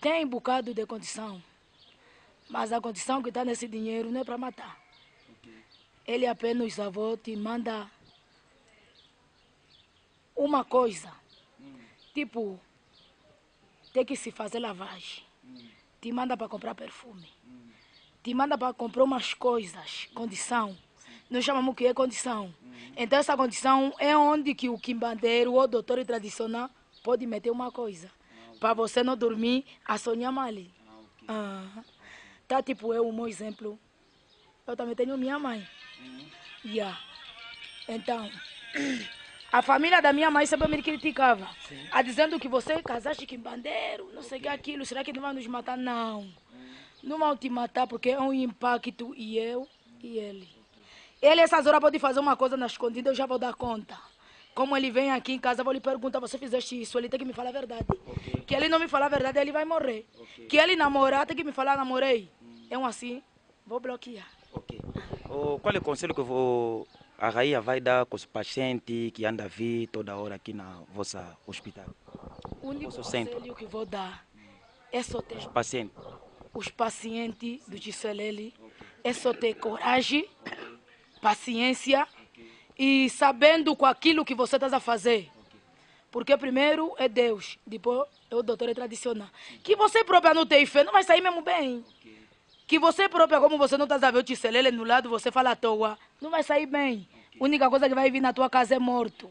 Tem um bocado de condição. Mas a condição que está nesse dinheiro não é para matar. Okay. Ele apenas, avô, te manda uma coisa. Hum. Tipo, tem que se fazer lavagem. Hum. Te manda para comprar perfume. Hum te manda para comprar umas coisas, condição. Nós chamamos que é condição. Então essa condição é onde que o quimbandeiro ou doutor tradicional pode meter uma coisa. Para você não dormir, a sonhar mal. tá tipo eu, um bom exemplo. Eu também tenho minha mãe. Yeah. Então, a família da minha mãe sempre me criticava. A dizendo que você casaste com bandeiro, não okay. sei o que é aquilo, será que não vai nos matar? Não. Não vão te matar porque é um impacto e eu e ele. Ele, essas horas, pode fazer uma coisa na escondida, eu já vou dar conta. Como ele vem aqui em casa, vou lhe perguntar, você fizeste isso? Ele tem que me falar a verdade. Okay. Que ele não me falar a verdade, ele vai morrer. Okay. Que ele namorar, tem que me falar, namorei. Hum. É eu assim, vou bloquear. Ok. Oh, qual é o conselho que eu vou a Raia vai dar com os pacientes que anda a vir toda hora aqui na vossa hospital? O único conselho centro. que vou dar é só ter... Os pacientes os pacientes do Giselele é só ter coragem, paciência e sabendo com aquilo que você está a fazer. Porque primeiro é Deus, depois é o doutor é tradicional. Que você própria não tem fé, não vai sair mesmo bem. Que você própria, como você não está a ver o Ticelele no lado, você fala à toa, não vai sair bem. A única coisa que vai vir na tua casa é morto.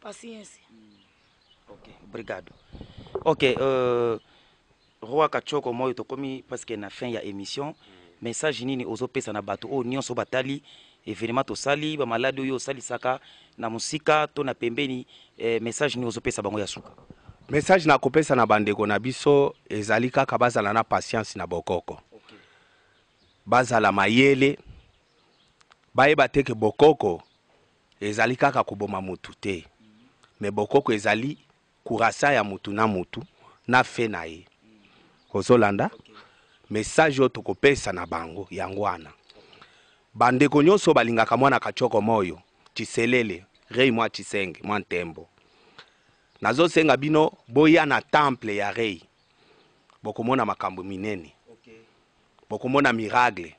Pacience. Ok, obrigado. Ok, euh, Roi Kachoko moyo tokomi presque na fin ya émission. Message nini ozopesa na bato oyo nyonso batali evenement tosali ba malade oyo osalisaka na mosika to na pembeni eh, message nini ozopesa bango ya suka? Message na kopesa na bandeko na biso ezali kaka bazala na patience na bokoko. Okay. Bazala mayele. Bayeba te ke bokoko Ezali kaka koboma mutu te mais bokoko ezali kurasa ya mutu na mutu na fait na ye ozo landa message oyo toko pesa na bango yango wana ba ndeko nionso balingaka mwana katshoko moyo tshiselele rei mwa tshisenge mwa ntembo nazo senga bino boya na temple ya rei bokomona makambo minene bokomona miracle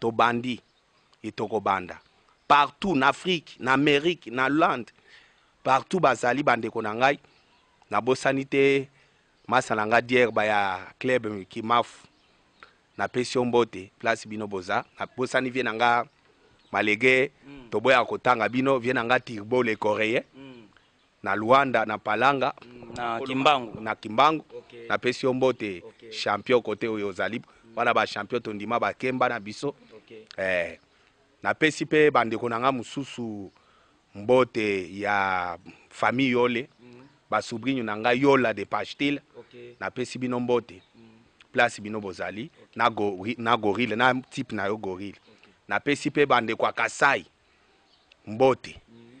tobandi et toko banda partout na Afrique na Amerique na Hollande partout bazali ba ndeko na ngai na bosani te masa na ngai Dierba ya club Kimafu na pesi yo mbote place bino boza na bosani vie na ngai Malege mm. toboya kotanga bino vie na ngai Tirbo le Coréen mm. na Luanda na Palanga na Kimbangu, na Kimbangu. Okay. napesi yo mbote okay. champion kote oyo ozali mm. wana ba champion tondima bakemba na biso okay. eh, napesi mpe bandeko na ngai mosusu mbote ya famille yole mm. basubrinyo na ngai yola de pastil okay. napesi bino mbote mm. place bino bozali okay. na, go, na gorille na type na yo gorille okay. napesi mpe bandeko ya kasai mbote mm.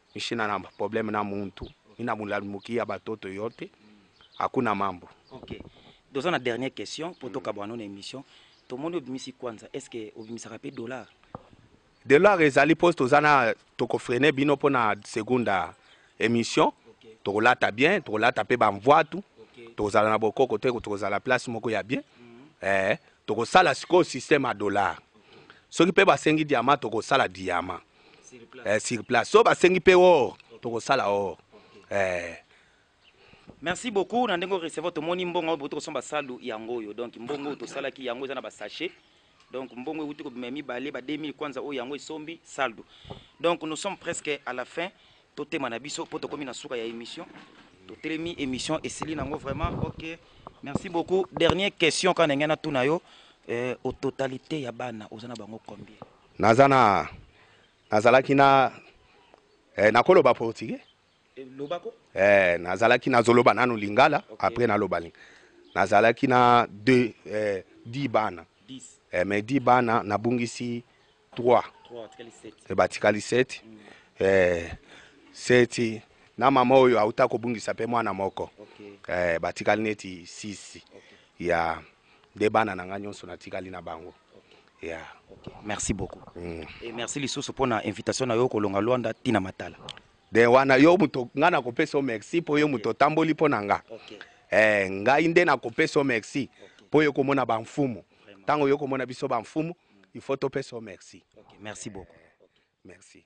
Mishina na problème na muntu mina mulamuki ya batoto yote hakuna mambo. Ok toza na dernière question po tokabwana no na emission tomoni obimisi kwanza est ce que obimisaka pe dollar? Dollar ezali po toza na toko freiner bino pona segunda emission tokolata bien tokolata pe ba mvuatu tokozala na bokoko te tokozala place moko ya bien eh tokosala sikoyo système ya dollar soki pe basengi diamant tokosala diamant. eh, sur place so basengi mpe or tokosala or eh. merci beaucoup na ndenge orecevoir tomoni mbongo oyo bouti kosomba salu yango oyo donc mbongo oyo tosalaki yango eza na basachet donc mbongo euti kobima mibale ba 2000 kwanza oyo yango esombi saldo donc nous sommes presque à la fin totema na biso mpo tokomi na suka ya émission totelemi émission esili nango vraiment ok merci beaucoup dernière question kaka ndenge natuna yo euh, au totalité ya bana oza na bango combien Naza na nazalaki na eh, nakoloba portugais eh, loba ko eh, nazalaki nazoloba nanu lingala okay. Après naloba lingala nazalaki na deux eh, dix bana eh, mais dix bana nabungisi trois eh, batikali seti mm. eh, seti na mama oyo auta kobungisa mpe mwana moko okay. eh, batikali neti sisi okay. ya yeah. nde bana na ngai nyonso natikali na bango yeah. okay. merci beaucoup mm. Et merci lisusu mpo na invitation na yo kolonga lwanda ntina matala de wana yo moto ngai nakopesa yo merci mpo yo moto otamboli mpo na nga okay. eh, ngai nde nakopesa yo merci mpo okay. yo komona bamfumu ntango yo komona biso bamfumu il faut topesa yo merci okay. merci beaucoup okay. merci